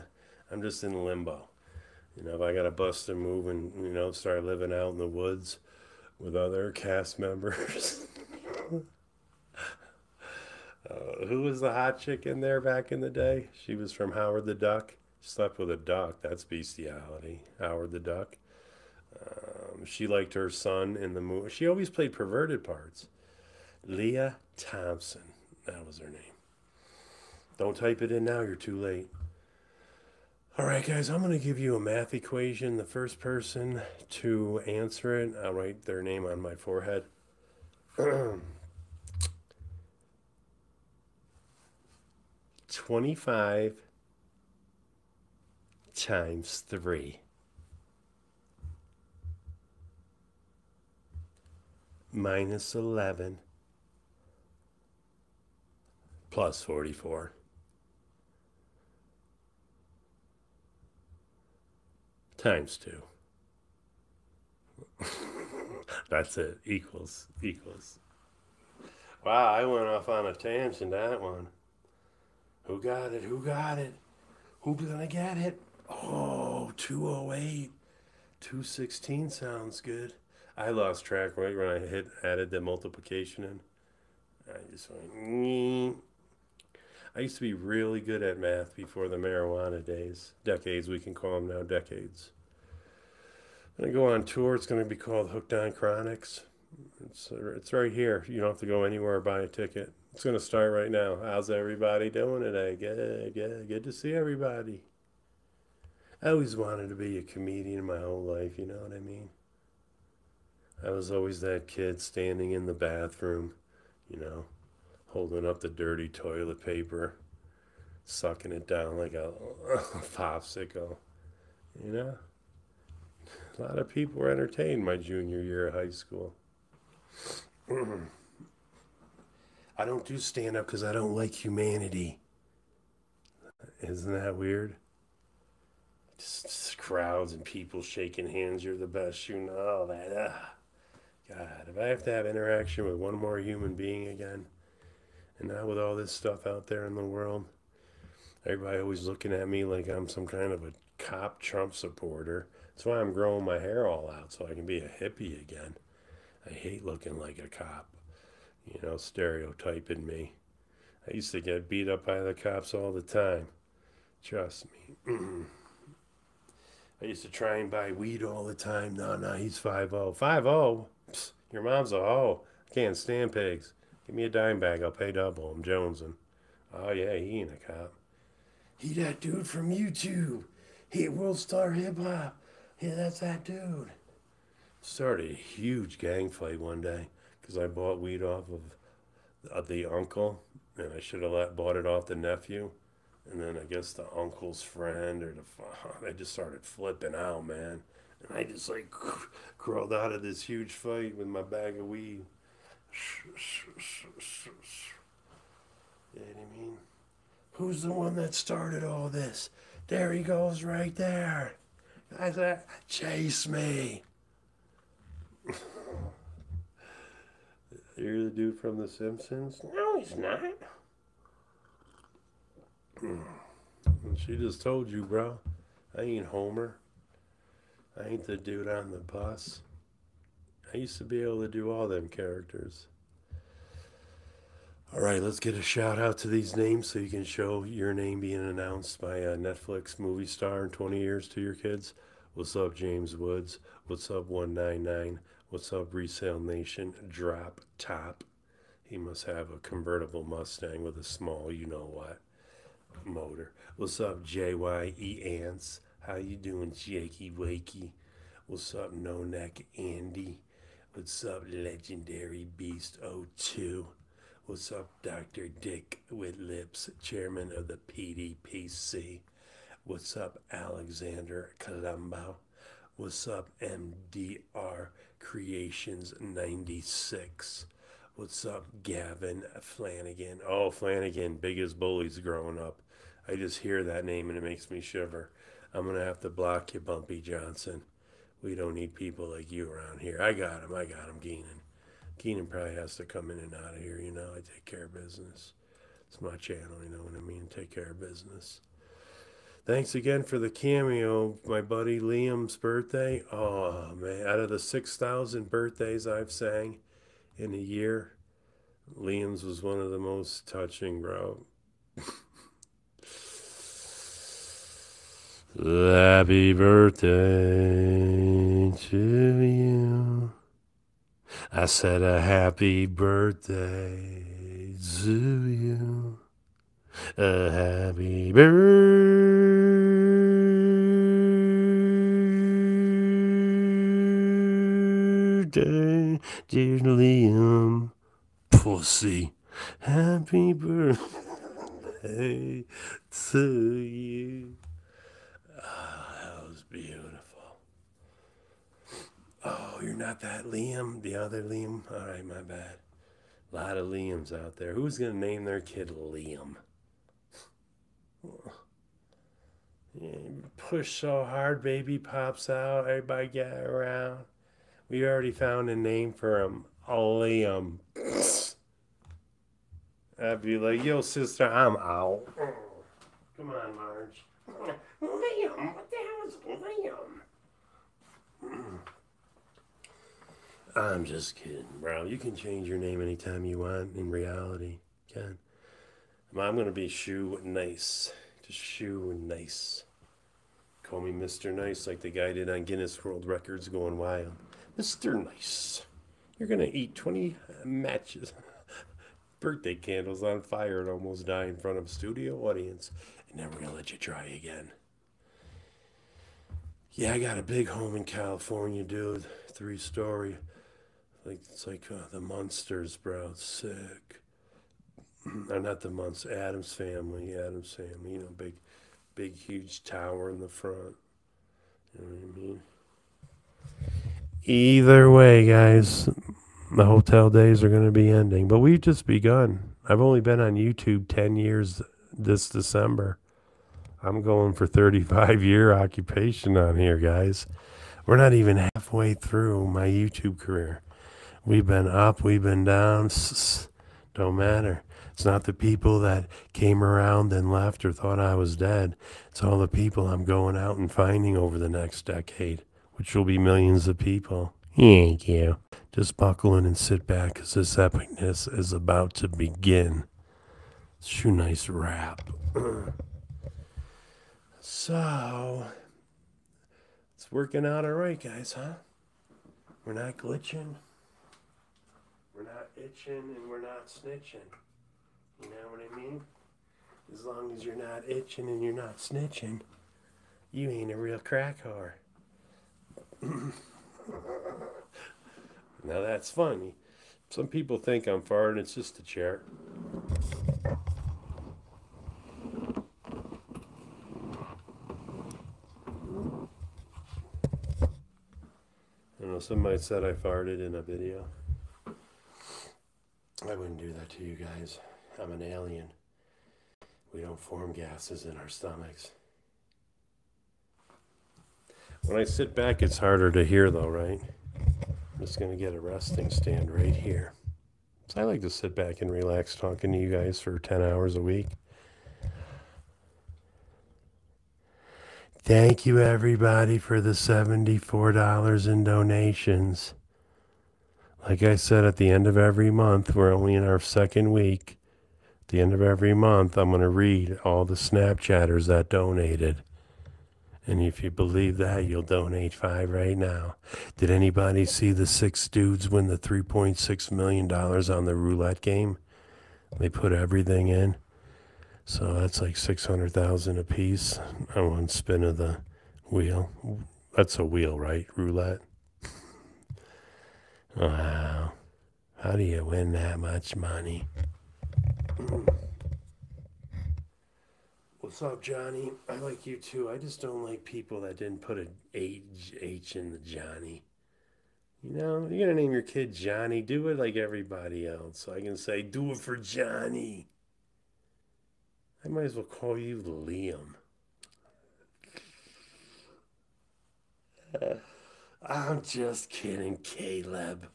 I'm just in limbo. You know, if I got to bust a move and, you know, start living out in the woods with other cast members. <laughs> uh, who was the hot chick in there back in the day? She was from Howard the Duck. Slept with a duck. That's bestiality. Howard the Duck. Um, she liked her son in the movie. She always played perverted parts. Lea Thompson. That was her name. Don't type it in now. You're too late. All right, guys, I'm going to give you a math equation. The first person to answer it, I'll write their name on my forehead. <clears throat> 25 times 3 minus 11 plus 44 times 2. <laughs> That's it. Equals. Equals. Wow, I went off on a tangent that one. Who got it? Who got it? Who's gonna get it? Oh, 208. 216 sounds good. I lost track right when I hit added the multiplication in. I just went. "Nyeh." I used to be really good at math before the marijuana days. Decades, we can call them now decades. I'm gonna go on tour. It's gonna be called Hooked on Chronics. It's it's right here. You don't have to go anywhere or buy a ticket. It's gonna start right now. How's everybody doing today? Good, good, good to see everybody. I always wanted to be a comedian my whole life. You know what I mean? I was always that kid standing in the bathroom, you know, holding up the dirty toilet paper, sucking it down like a, <laughs> a popsicle. You know? A lot of people were entertained my junior year of high school. <clears throat> I don't do stand up because I don't like humanity. Isn't that weird? Just, just crowds and people shaking hands. You're the best. You know that. Ah. God, if I have to have interaction with one more human being again, and now with all this stuff out there in the world, everybody always looking at me like I'm some kind of a cop Trump supporter. That's why I'm growing my hair all out so I can be a hippie again. I hate looking like a cop, you know, stereotyping me. I used to get beat up by the cops all the time. Trust me. <clears throat> I used to try and buy weed all the time. No, no, he's 5 0. 5 0? Your mom's a hoe. I can't stand pigs. Give me a dime bag. I'll pay double. I'm jonesing. Oh, yeah, he ain't a cop. He that dude from YouTube. He World Star Hip Hop. Yeah, that's that dude. Started a huge gang fight one day because I bought weed off of uh, the uncle, and I should have let, bought it off the nephew. And then I guess the uncle's friend or the <laughs> they just started flipping out, man. And I just like <laughs> crawled out of this huge fight with my bag of weed. You know what I mean? Who's the one that started all this? There he goes right there. I said, chase me. <laughs> You're the dude from The Simpsons? No, he's not. And she just told you, bro. I ain't Homer. I ain't the dude on the bus. I used to be able to do all them characters. All right, let's get a shout out to these names so you can show your name being announced by a Netflix movie star in 20 years to your kids. What's up, James Woods? What's up, 199? What's up, Resale Nation? Drop top. He must have a convertible Mustang with a small, you know what, motor. What's up, JYE Ants? How you doing, Jakey Wakey? What's up, No Neck Andy? What's up, Legendary Beast 02? What's up, Dr. Dick with Lips, chairman of the PDPC? What's up, Alexander Colombo? What's up, MDR Creations 96? What's up, Gavin Flanagan? Oh, Flanagan, biggest bullies growing up. I just hear that name and it makes me shiver. I'm going to have to block you, Bumpy Johnson. We don't need people like you around here. I got him. I got him, Keenan. Keenan probably has to come in and out of here. You know, I take care of business. It's my channel, you know what I mean? Take care of business. Thanks again for the cameo, my buddy Liam's birthday. Oh, man. Out of the 6,000 birthdays I've sang in a year, Liam's was one of the most touching, bro. <laughs> Happy birthday to you. I said a happy birthday to you. A happy birthday, dear Liam. Pussy. Happy birthday to you. Ah, that was beautiful. Oh, you're not that Liam? The other Liam? All right, my bad. A lot of Liams out there. Who's going to name their kid Liam? <sighs> Yeah, push so hard, baby pops out. Everybody get around. We already found a name for him. Liam. I'd be like, yo, sister, I'm out. Come on, Marge. Liam, what the hell is Liam? I'm just kidding, bro. You can change your name anytime you want in reality. Can. I'm going to be Shoenice. Just Shoenice. Call me Mr. Nice like the guy did on Guinness World Records going wild. Mr. Nice. You're going to eat 20 matches. <laughs> Birthday candles on fire and almost die in front of a studio audience. And never going to let you try again. Yeah, I got a big home in California, dude. Three story. Like it's like uh, the Munsters, bro. Sick. or <clears throat> not the Munsters. Addams family. Addams family. You know, big, big, huge tower in the front. You know what I mean? Either way, guys, the hotel days are going to be ending, but we've just begun. I've only been on YouTube 10 years this December. I'm going for 35 <laughs> year occupation on here, guys. We're not even halfway through my YouTube career. We've been up, we've been down. Don't matter. It's not the people that came around and left or thought I was dead. It's all the people I'm going out and finding over the next decade, which will be millions of people. Thank you. Just buckle in and sit back because this epicness is about to begin. Shoenice rap. <clears throat> so, it's working out all right, guys, huh? We're not glitching. Itching and we're not snitching. You know what I mean? As long as you're not itching and you're not snitching, you ain't a real crack whore. <coughs> now that's funny. Some people think I'm farting, it's just a chair. I know somebody said I farted in a video. I wouldn't do that to you guys. I'm an alien. We don't form gases in our stomachs. When I sit back, it's harder to hear, though, right? I'm just going to get a resting stand right here. So I like to sit back and relax talking to you guys for 10 hours a week. Thank you, everybody, for the $74 in donations. Like I said, at the end of every month, we're only in our second week. At the end of every month, I'm going to read all the Snapchatters that donated. And if you believe that, you'll donate five right now. Did anybody see the six dudes win the $3.6 million on the roulette game? They put everything in. So that's like 600,000 a piece on one spin of the wheel. That's a wheel, right? Roulette. Wow. How do you win that much money? What's up, Johnny? I like you too. I just don't like people that didn't put an a H, H in the Johnny. You know, you're gonna name your kid Johnny. Do it like everybody else. So I can say, do it for Johnny. I might as well call you Liam. <laughs> I'm just kidding, Caleb.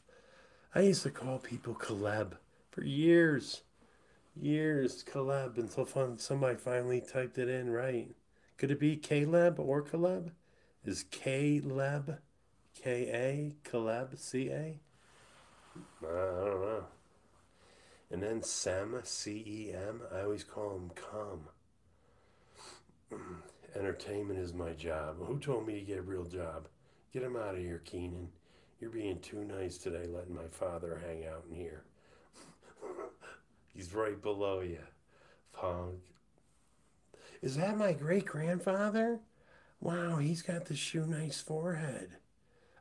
I used to call people Caleb for years. Years, Caleb, until fun, somebody finally typed it in right. Could it be Caleb or Caleb? Is Caleb K A, Caleb C A? I don't know. And then Sem, C E M, I always call him Come. <clears throat> Entertainment is my job. Who told me to get a real job? Get him out of here, Keenan. You're being too nice today, letting my father hang out in here. <laughs> He's right below you, punk. Is that my great grandfather? Wow, he's got the Shoenice forehead.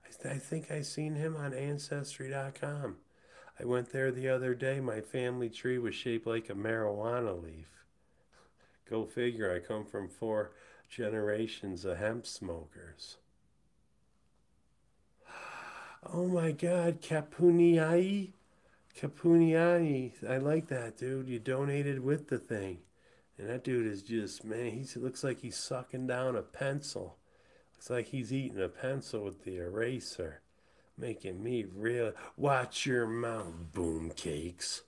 I I think I seen him on Ancestry.com. I went there the other day. My family tree was shaped like a marijuana leaf. Go figure, I come from four generations of hemp smokers. Oh my god, Kapuniai? Kapuniai. I like that, dude. You donated with the thing. And that dude is just, man, he looks like he's sucking down a pencil. Looks like he's eating a pencil with the eraser. Making me real. Watch your mouth, boom cakes.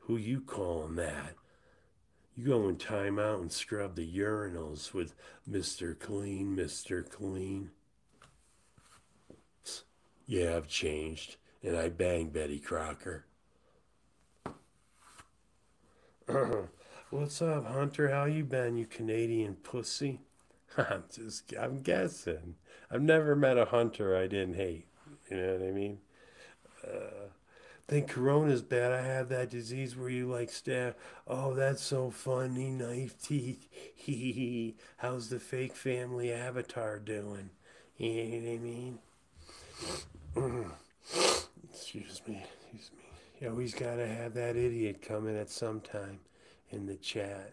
Who you calling that? You go in time out and scrub the urinals with Mr. Clean, Mr. Clean. Yeah, I've changed, and I bang Betty Crocker. <clears throat> What's up, Hunter? How you been, you Canadian pussy? <laughs> I'm just, I'm guessing. I've never met a hunter I didn't hate. You know what I mean? Uh, think Corona's bad. I have that disease where you like stab. Oh, that's so funny. Knife teeth. <laughs> Hee hee. How's the fake family avatar doing? You know what I mean? <clears throat> excuse me. Excuse me. You always gotta have that idiot coming at some time in the chat.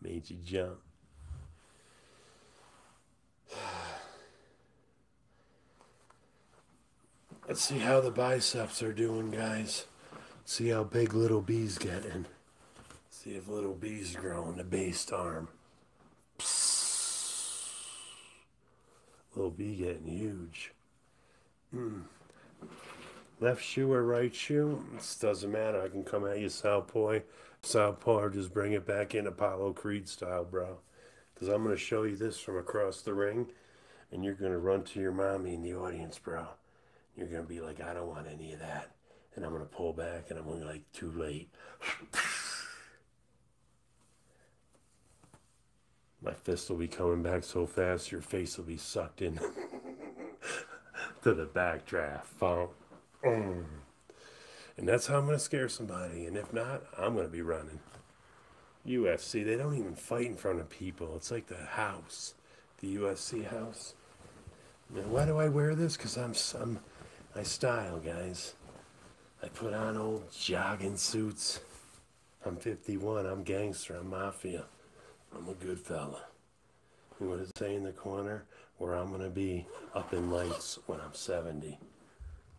Made you jump. <sighs> Let's see how the biceps are doing, guys. See how big little B's getting. See if little B's growing the based arm. Psst. Little B getting huge. Mm. Left shoe or right shoe? This doesn't matter. I can come at you southpaw, southpaw, or just bring it back in Apollo Creed style, bro. Because I'm going to show you this from across the ring, and you're going to run to your mommy in the audience, bro. You're going to be like, I don't want any of that. And I'm going to pull back, and I'm going to be like, too late. <laughs> My fist will be coming back so fast, your face will be sucked in <laughs> to the backdraft. And that's how I'm going to scare somebody. And if not, I'm going to be running. UFC, they don't even fight in front of people. It's like the house, the UFC house. Now, why do I wear this? Because I'm, I'm, my style, guys. I put on old jogging suits. I'm 51. I'm gangster. I'm mafia. I'm a good fella. What does it say in the corner? Where I'm going to be up in lights when I'm 70.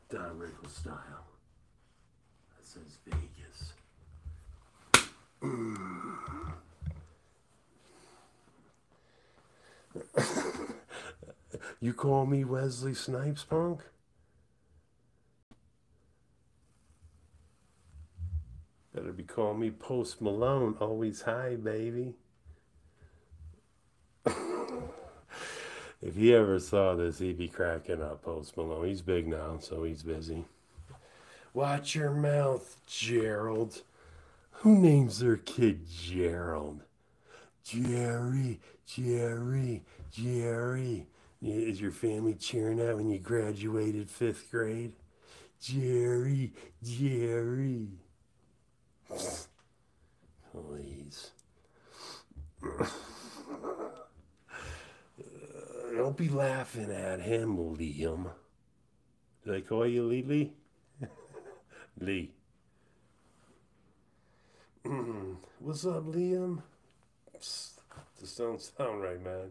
Don Rickles style. That says Vegas. you call me Wesley Snipes, punk? Better be calling me Post Malone. Always high, baby. <laughs> if he ever saw this, he'd be cracking up, Post Malone. He's big now, so he's busy. Watch your mouth, Gerald. Who names their kid Gerald? Jerry, Jerry, Jerry. Is your family cheering out when you graduated fifth grade? Jerry, Jerry. Please. Uh, don't be laughing at him, Liam. Did I call you Lee Lee? <laughs> Lee. <clears throat> What's up, Liam? Psst, this don't sound right, man.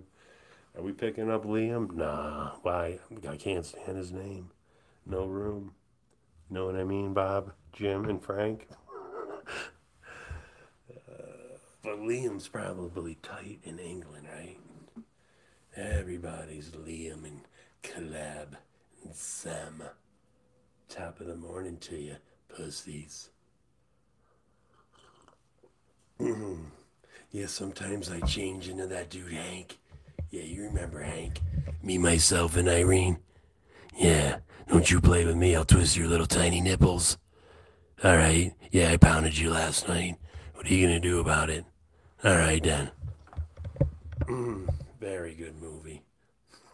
Are we picking up Liam? Nah. Why? I can't stand his name. No room. Know what I mean, Bob, Jim, and Frank? uh, but Liam's probably tight in England, right? Everybody's Liam and Caleb and Sam. Top of the morning to you, pussies. <clears throat> yeah, sometimes I change into that dude Hank. Yeah, you remember Hank? Me, myself, and Irene. Yeah, don't you play with me, I'll twist your little tiny nipples. Alright, yeah, I pounded you last night. What are you gonna do about it? Alright then. Mm, very good movie.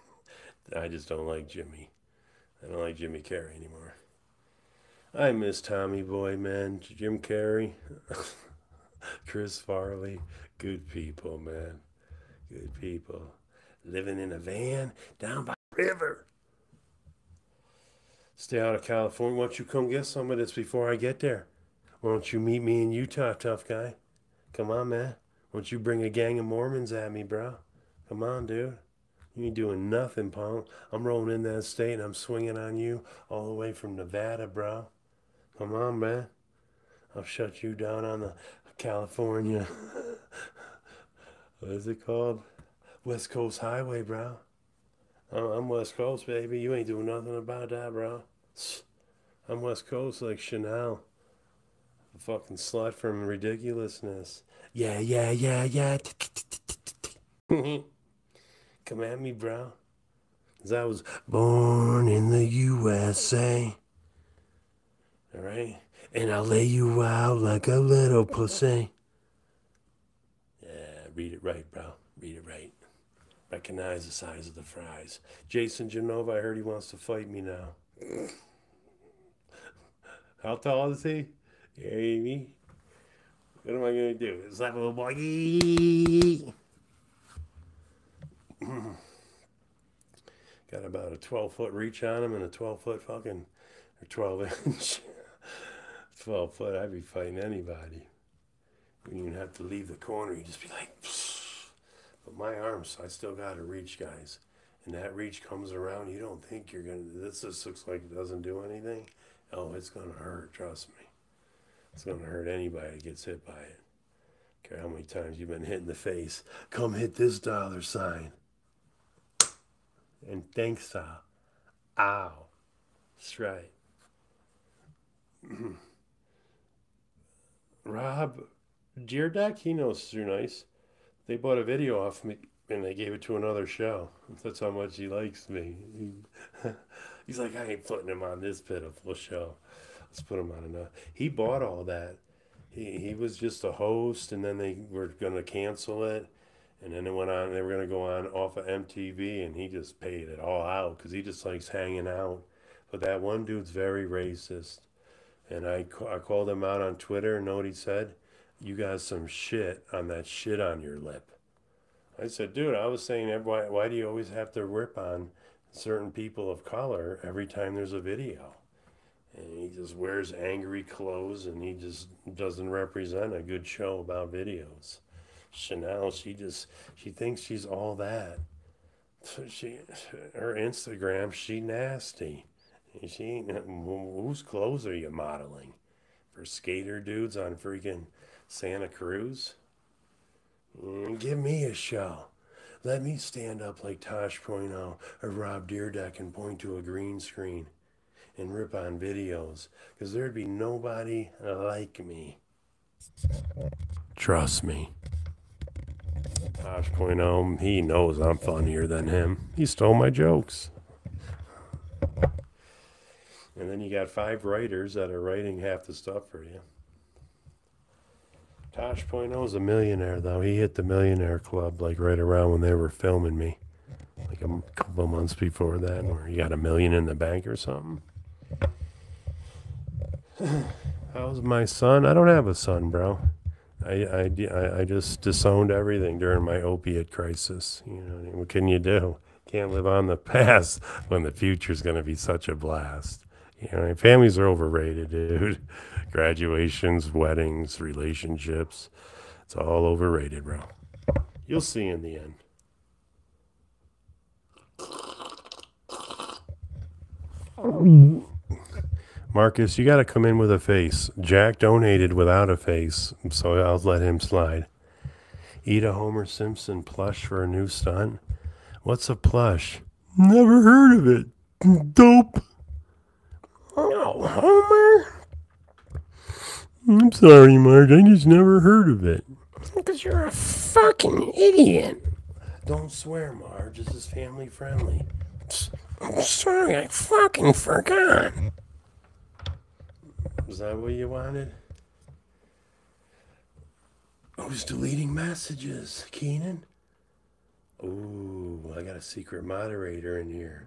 <laughs> I just don't like Jimmy. I don't like Jimmy Carrey anymore. I miss Tommy Boy, man. Jim Carrey, <laughs> Chris Farley. Good people, man. Good people. Living in a van down by the river. Stay out of California. Why don't you come get some of this before I get there? Why don't you meet me in Utah, tough guy? Come on, man. Don't you bring a gang of Mormons at me, bro? Come on, dude. You ain't doing nothing, punk. I'm rolling in that state and I'm swinging on you all the way from Nevada, bro. Come on, man. I'll shut you down on the California. <laughs> what is it called? West Coast Highway, bro. I'm I'm West Coast, baby. You ain't doing nothing about that, bro. I'm West Coast like Chanel. A fucking slut from ridiculousness. Yeah, yeah, yeah, yeah. <laughs> Come at me, bro. 'Cause I was born in the USA. All right? And I'll lay you out like a little pussy. Yeah, read it right, bro. Read it right. Recognize the size of the fries. Jason Genova, I heard he wants to fight me now. <laughs> How tall is he? Me. What am I gonna do? Slap a little boy. <clears throat> Got about a 12 foot reach on him and a 12 foot fucking, or 12 <laughs> inch. 12 foot, I'd be fighting anybody. You wouldn't even have to leave the corner. You'd just be like, <sniffs> but my arms, I still got to reach, guys. And that reach comes around, you don't think you're going to, this just looks like it doesn't do anything. Oh, it's going to hurt, trust me. It's going to hurt anybody that gets hit by it. Care how many times you've been hit in the face. Come hit this dollar sign. And thanks, uh, ow. That's right. <clears throat> Rob Dyrdek, he knows Shoenice. They bought a video off me and they gave it to another show. That's how much he likes me. He, <laughs> he's like, I ain't putting him on this pitiful show. Let's put him on another. He bought all that. He he was just a host, and then they were gonna cancel it, and then it went on. They were gonna go on off of MTV, and he just paid it all out because he just likes hanging out. But that one dude's very racist. And I, I called him out on Twitter and know what he said? You got some shit on that shit on your lip. I said, dude, I was saying, why, why do you always have to rip on certain people of color every time there's a video? And he just wears angry clothes and he just doesn't represent a good show about videos. Chanel, she just, she thinks she's all that. She, her Instagram, she nasty. She whose clothes are you modeling? For skater dudes on freaking Santa Cruz? Mm, Give me a show. Let me stand up like Tosh Point or Rob Dyrdek and point to a green screen and rip on videos. Because there'd be nobody like me. Trust me. Tosh Point he knows I'm funnier than him. He stole my jokes. And then you got five writers that are writing half the stuff for you. Tosh Point is a millionaire, though. He hit the millionaire club like right around when they were filming me, like a couple months before that, where he got a million in the bank or something. <clears throat> How's my son? I don't have a son, bro. I, I, I, just disowned everything during my opiate crisis. You know, what can you do? Can't live on the <laughs> past when the future's going to be such a blast. You know, families are overrated, <laughs> dude. Graduations, weddings, relationships. It's all overrated, bro. You'll see in the end. Marcus, you got to come in with a face. Jack donated without a face, so I'll let him slide. Eat a Homer Simpson plush for a new stunt. What's a plush? Never heard of it. Dope. Oh, Homer. I'm sorry, Marge. I just never heard of it. Because you're a fucking idiot. Don't swear, Marge. This is family friendly. I'm sorry, I fucking forgot. Is that what you wanted? Who's deleting messages? Keenan? Ooh, I got a secret moderator in here.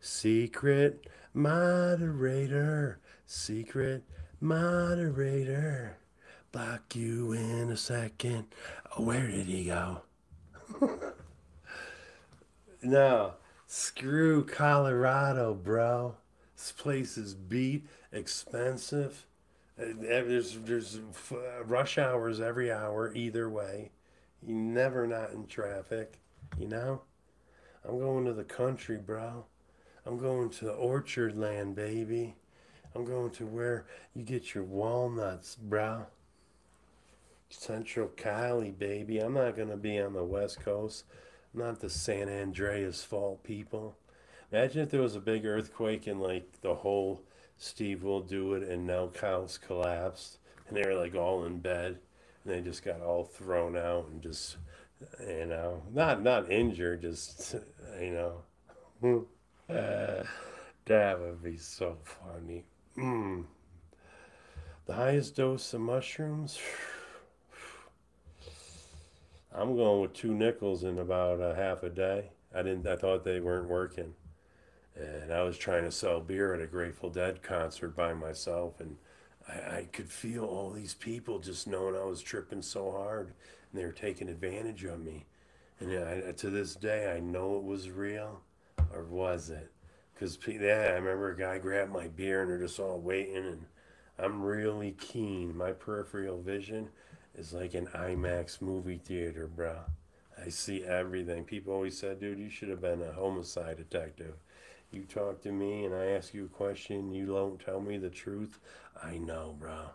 Secret moderator, secret moderator. Block you in a second. Oh, where did he go? <laughs> no, screw Colorado, bro. This place is beat, expensive. There's there's rush hours every hour either way. You never not in traffic, you know. I'm going to the country, bro. I'm going to orchard land, baby. I'm going to where you get your walnuts, bro. Central Cali, baby. I'm not going to be on the West Coast. Not the San Andreas fault people. Imagine if there was a big earthquake and like the whole Steve will do it and now Counts collapsed and they were like all in bed and they just got all thrown out and just you know not not injured just <laughs> you know uh, <sighs> that would be so funny. Mm. The highest dose of mushrooms. <sighs> I'm going with two nickels in about a half a day. I didn't. I thought they weren't working, and I was trying to sell beer at a Grateful Dead concert by myself, and I, I could feel all these people just knowing I was tripping so hard, and they were taking advantage of me. And I, to this day, I know it was real, or was it? Because yeah, I remember a guy grabbed my beer, and they're just all waiting, and I'm really keen. My peripheral vision is like an IMAX movie theater, bro. I see everything. People always said, dude, you should have been a homicide detective. You talk to me and I ask you a question, you don't tell me the truth. I know, bro.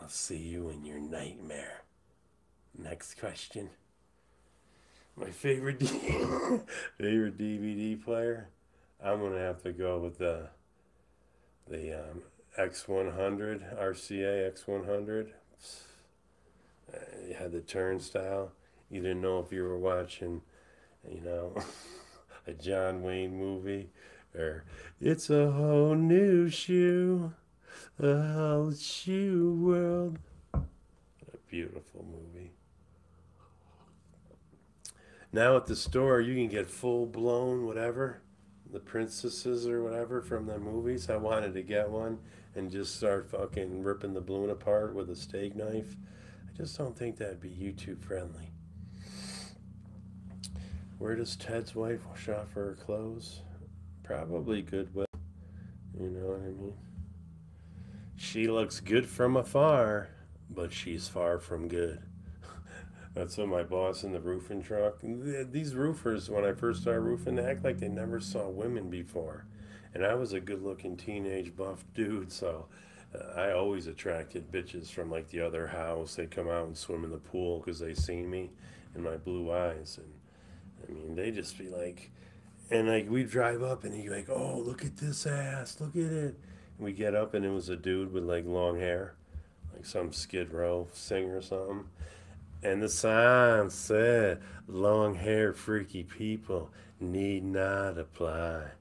I'll see you in your nightmare. Next question. My favorite <laughs> favorite DVD player. I'm gonna have to go with the the um, X100 RCA X100. Uh, you had the turnstile. You didn't know if you were watching, you know, <laughs> a John Wayne movie it's a whole new shoe, a whole shoe world. A beautiful movie. Now at the store, you can get full blown whatever, the princesses or whatever from the movies. I wanted to get one and just start fucking ripping the balloon apart with a steak knife. I just don't think that'd be YouTube friendly. Where does Ted's wife shop for her clothes? Probably Goodwill. You know what I mean? She looks good from afar, but she's far from good. <laughs> That's what my boss in the roofing truck. These roofers, when I first started roofing, they act like they never saw women before. And I was a good looking teenage buff dude, so uh, I always attracted bitches from like the other house. They'd come out and swim in the pool because they seen me and my blue eyes. And I mean, they just be like, and like we drive up and he'd be like, oh, look at this ass, look at it. And we get up and it was a dude with like long hair, like some Skid Row singer or something. And the sign said, long hair freaky people need not apply.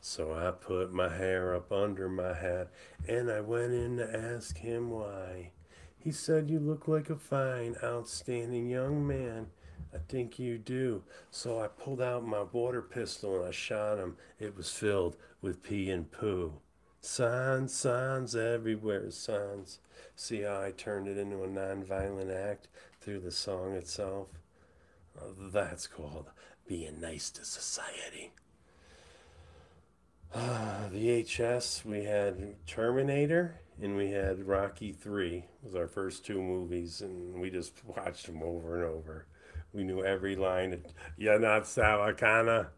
So I put my hair up under my hat and I went in to ask him why. He said, You look like a fine, outstanding young man. I think you do. So I pulled out my water pistol and I shot him. It was filled with pee and poo. Signs, signs everywhere, signs. See how I turned it into a nonviolent act through the song itself? That's called being nice to society. <sighs> VHS, we had Terminator and we had Rocky 3 was our first two movies and we just <laughs> watched them over and over. We knew every line. You're not Savakana.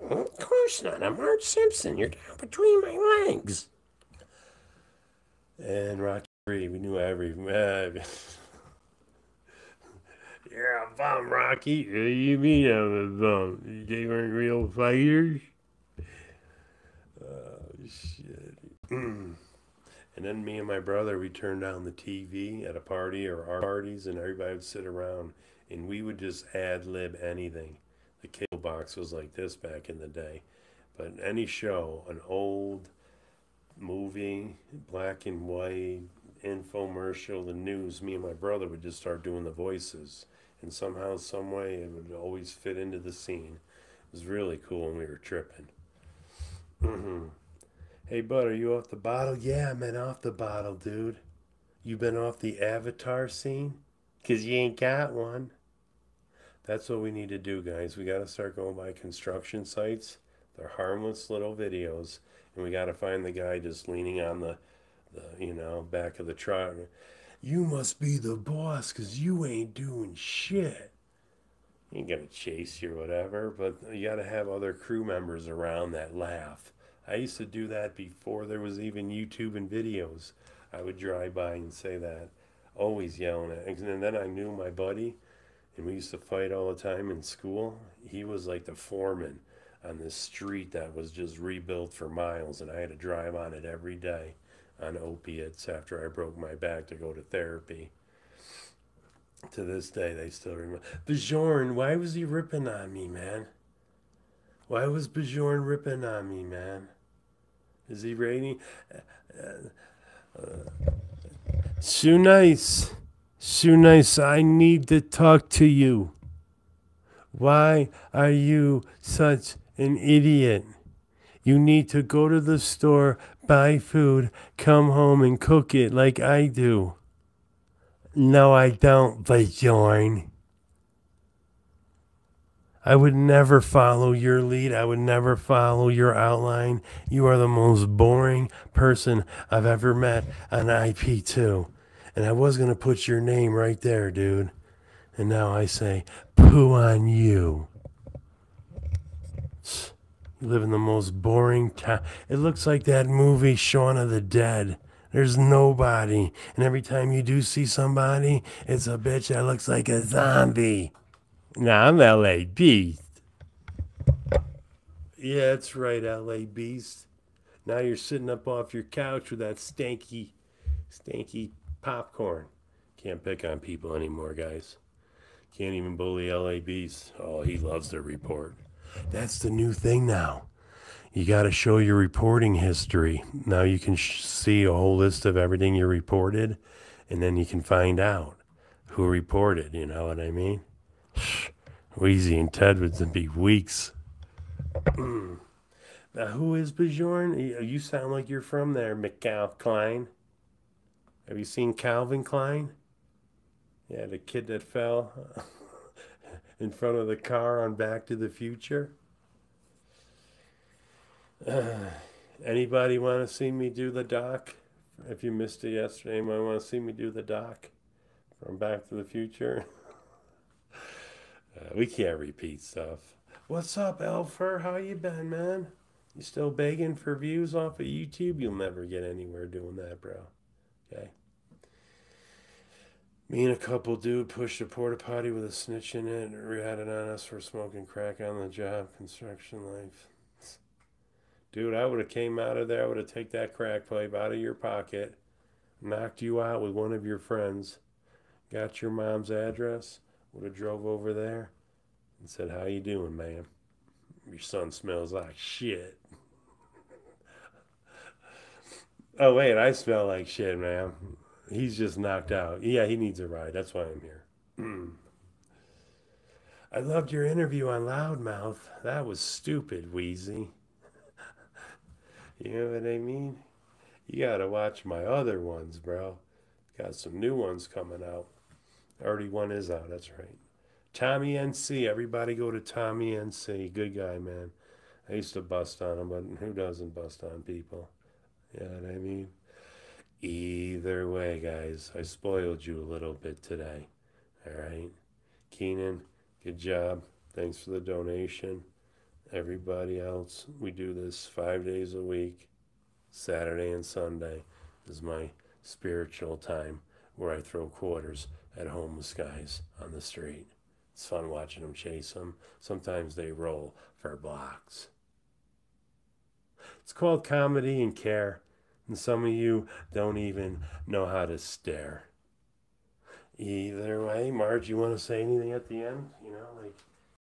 Of course not. I'm Art Simpson. You're down between my legs. And Rocky 3, we knew every. Uh, You're a bum, Rocky. What do you mean I'm a bum? They weren't real fighters? Oh, shit. and then me and my brother, we turned down the TV at a party or our parties, and everybody would sit around, and we would just ad lib anything. The cable box was like this back in the day. But any show, an old movie, black and white, infomercial, the news, me and my brother would just start doing the voices. And somehow, some way, it would always fit into the scene. It was really cool, and we were tripping. <clears throat> Hey, bud, are you off the bottle? Yeah, I'm off the bottle, dude. You been off the avatar scene? Cause you ain't got one. That's what we need to do, guys. We got to start going by construction sites. They're harmless little videos, and we got to find the guy just leaning on the, the you know, back of the truck. You must be the boss, cause you ain't doing shit. He ain't gonna chase you or whatever, but you got to have other crew members around that laugh. I used to do that before there was even YouTube and videos. I would drive by and say that, always yelling at. And then I knew my buddy, and we used to fight all the time in school. He was like the foreman on this street that was just rebuilt for miles, and I had to drive on it every day on opiates after I broke my back to go to therapy. To this day, they still remember. Bjorn, why was he ripping on me, man? Why was Bjorn ripping on me, man? Is he raining? Uh, uh, so nice. So nice. I need to talk to you. Why are you such an idiot? You need to go to the store, buy food, come home and cook it like I do. No, I don't, Bjorn. I would never follow your lead. I would never follow your outline. You are the most boring person I've ever met on IP2. And I was going to put your name right there, dude. And now I say, poo on you. You live in the most boring town. It looks like that movie, Shaun of the Dead. There's nobody. And every time you do see somebody, it's a bitch that looks like a zombie. Nah, I'm LA Beast. Yeah, that's right, LA Beast. Now you're sitting up off your couch with that stanky, stanky popcorn. Can't pick on people anymore, guys. Can't even bully LA Beast. Oh, he loves to report. That's the new thing now. You got to show your reporting history. Now you can sh- see a whole list of everything you reported, and then you can find out who reported. You know what I mean? Wheezy and Ted would be weeks. <clears throat> now, who is Bjorn? You sound like you're from there, McCall Klein. Have you seen Calvin Klein? Yeah, the kid that fell <laughs> in front of the car on Back to the Future. Uh, <sighs> anybody want to see me do the doc? If you missed it yesterday, anybody want to see me do the doc from Back to the Future? <laughs> Uh, we can't repeat stuff. What's up, Elfer? How you been, man? You still begging for views off of YouTube? You'll never get anywhere doing that, bro. Okay. Me and a couple dude pushed a porta potty with a snitch in it and ratted on us for smoking crack on the job. Construction life. Dude, I would have came out of there. I would have take that crack pipe out of your pocket, knocked you out with one of your friends, got your mom's address, would have drove over there and said, "How you doing, man? Your son smells like shit." Oh wait, I smell like shit, man. He's just knocked out. Yeah, he needs a ride. That's why I'm here. <clears throat> I loved your interview on Loudmouth. That was stupid, Wheezy. <laughs> you know what I mean? You gotta watch my other ones, bro. Got some new ones coming out. Already one is out. That's right. Tommy NC. Everybody go to Tommy NC. Good guy, man. I used to bust on him, but who doesn't bust on people? You know what I mean? Either way, guys, I spoiled you a little bit today. All right. Keenan, good job. Thanks for the donation. Everybody else, we do this five days a week. Saturday and Sunday is my spiritual time where I throw quarters at homeless guys on the street. It's fun watching them chase them. Sometimes they roll for blocks. It's called comedy and care, and some of you don't even know how to stare. Either way, Marge, you want to say anything at the end? You know, like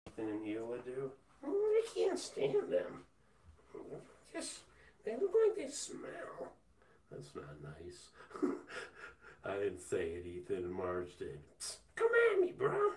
Ethan and Hila do? Oh, I can't stand them. Just, they look like they smell. That's not nice. <laughs> I didn't say it, Ethan and Marge did. Come at me, bro.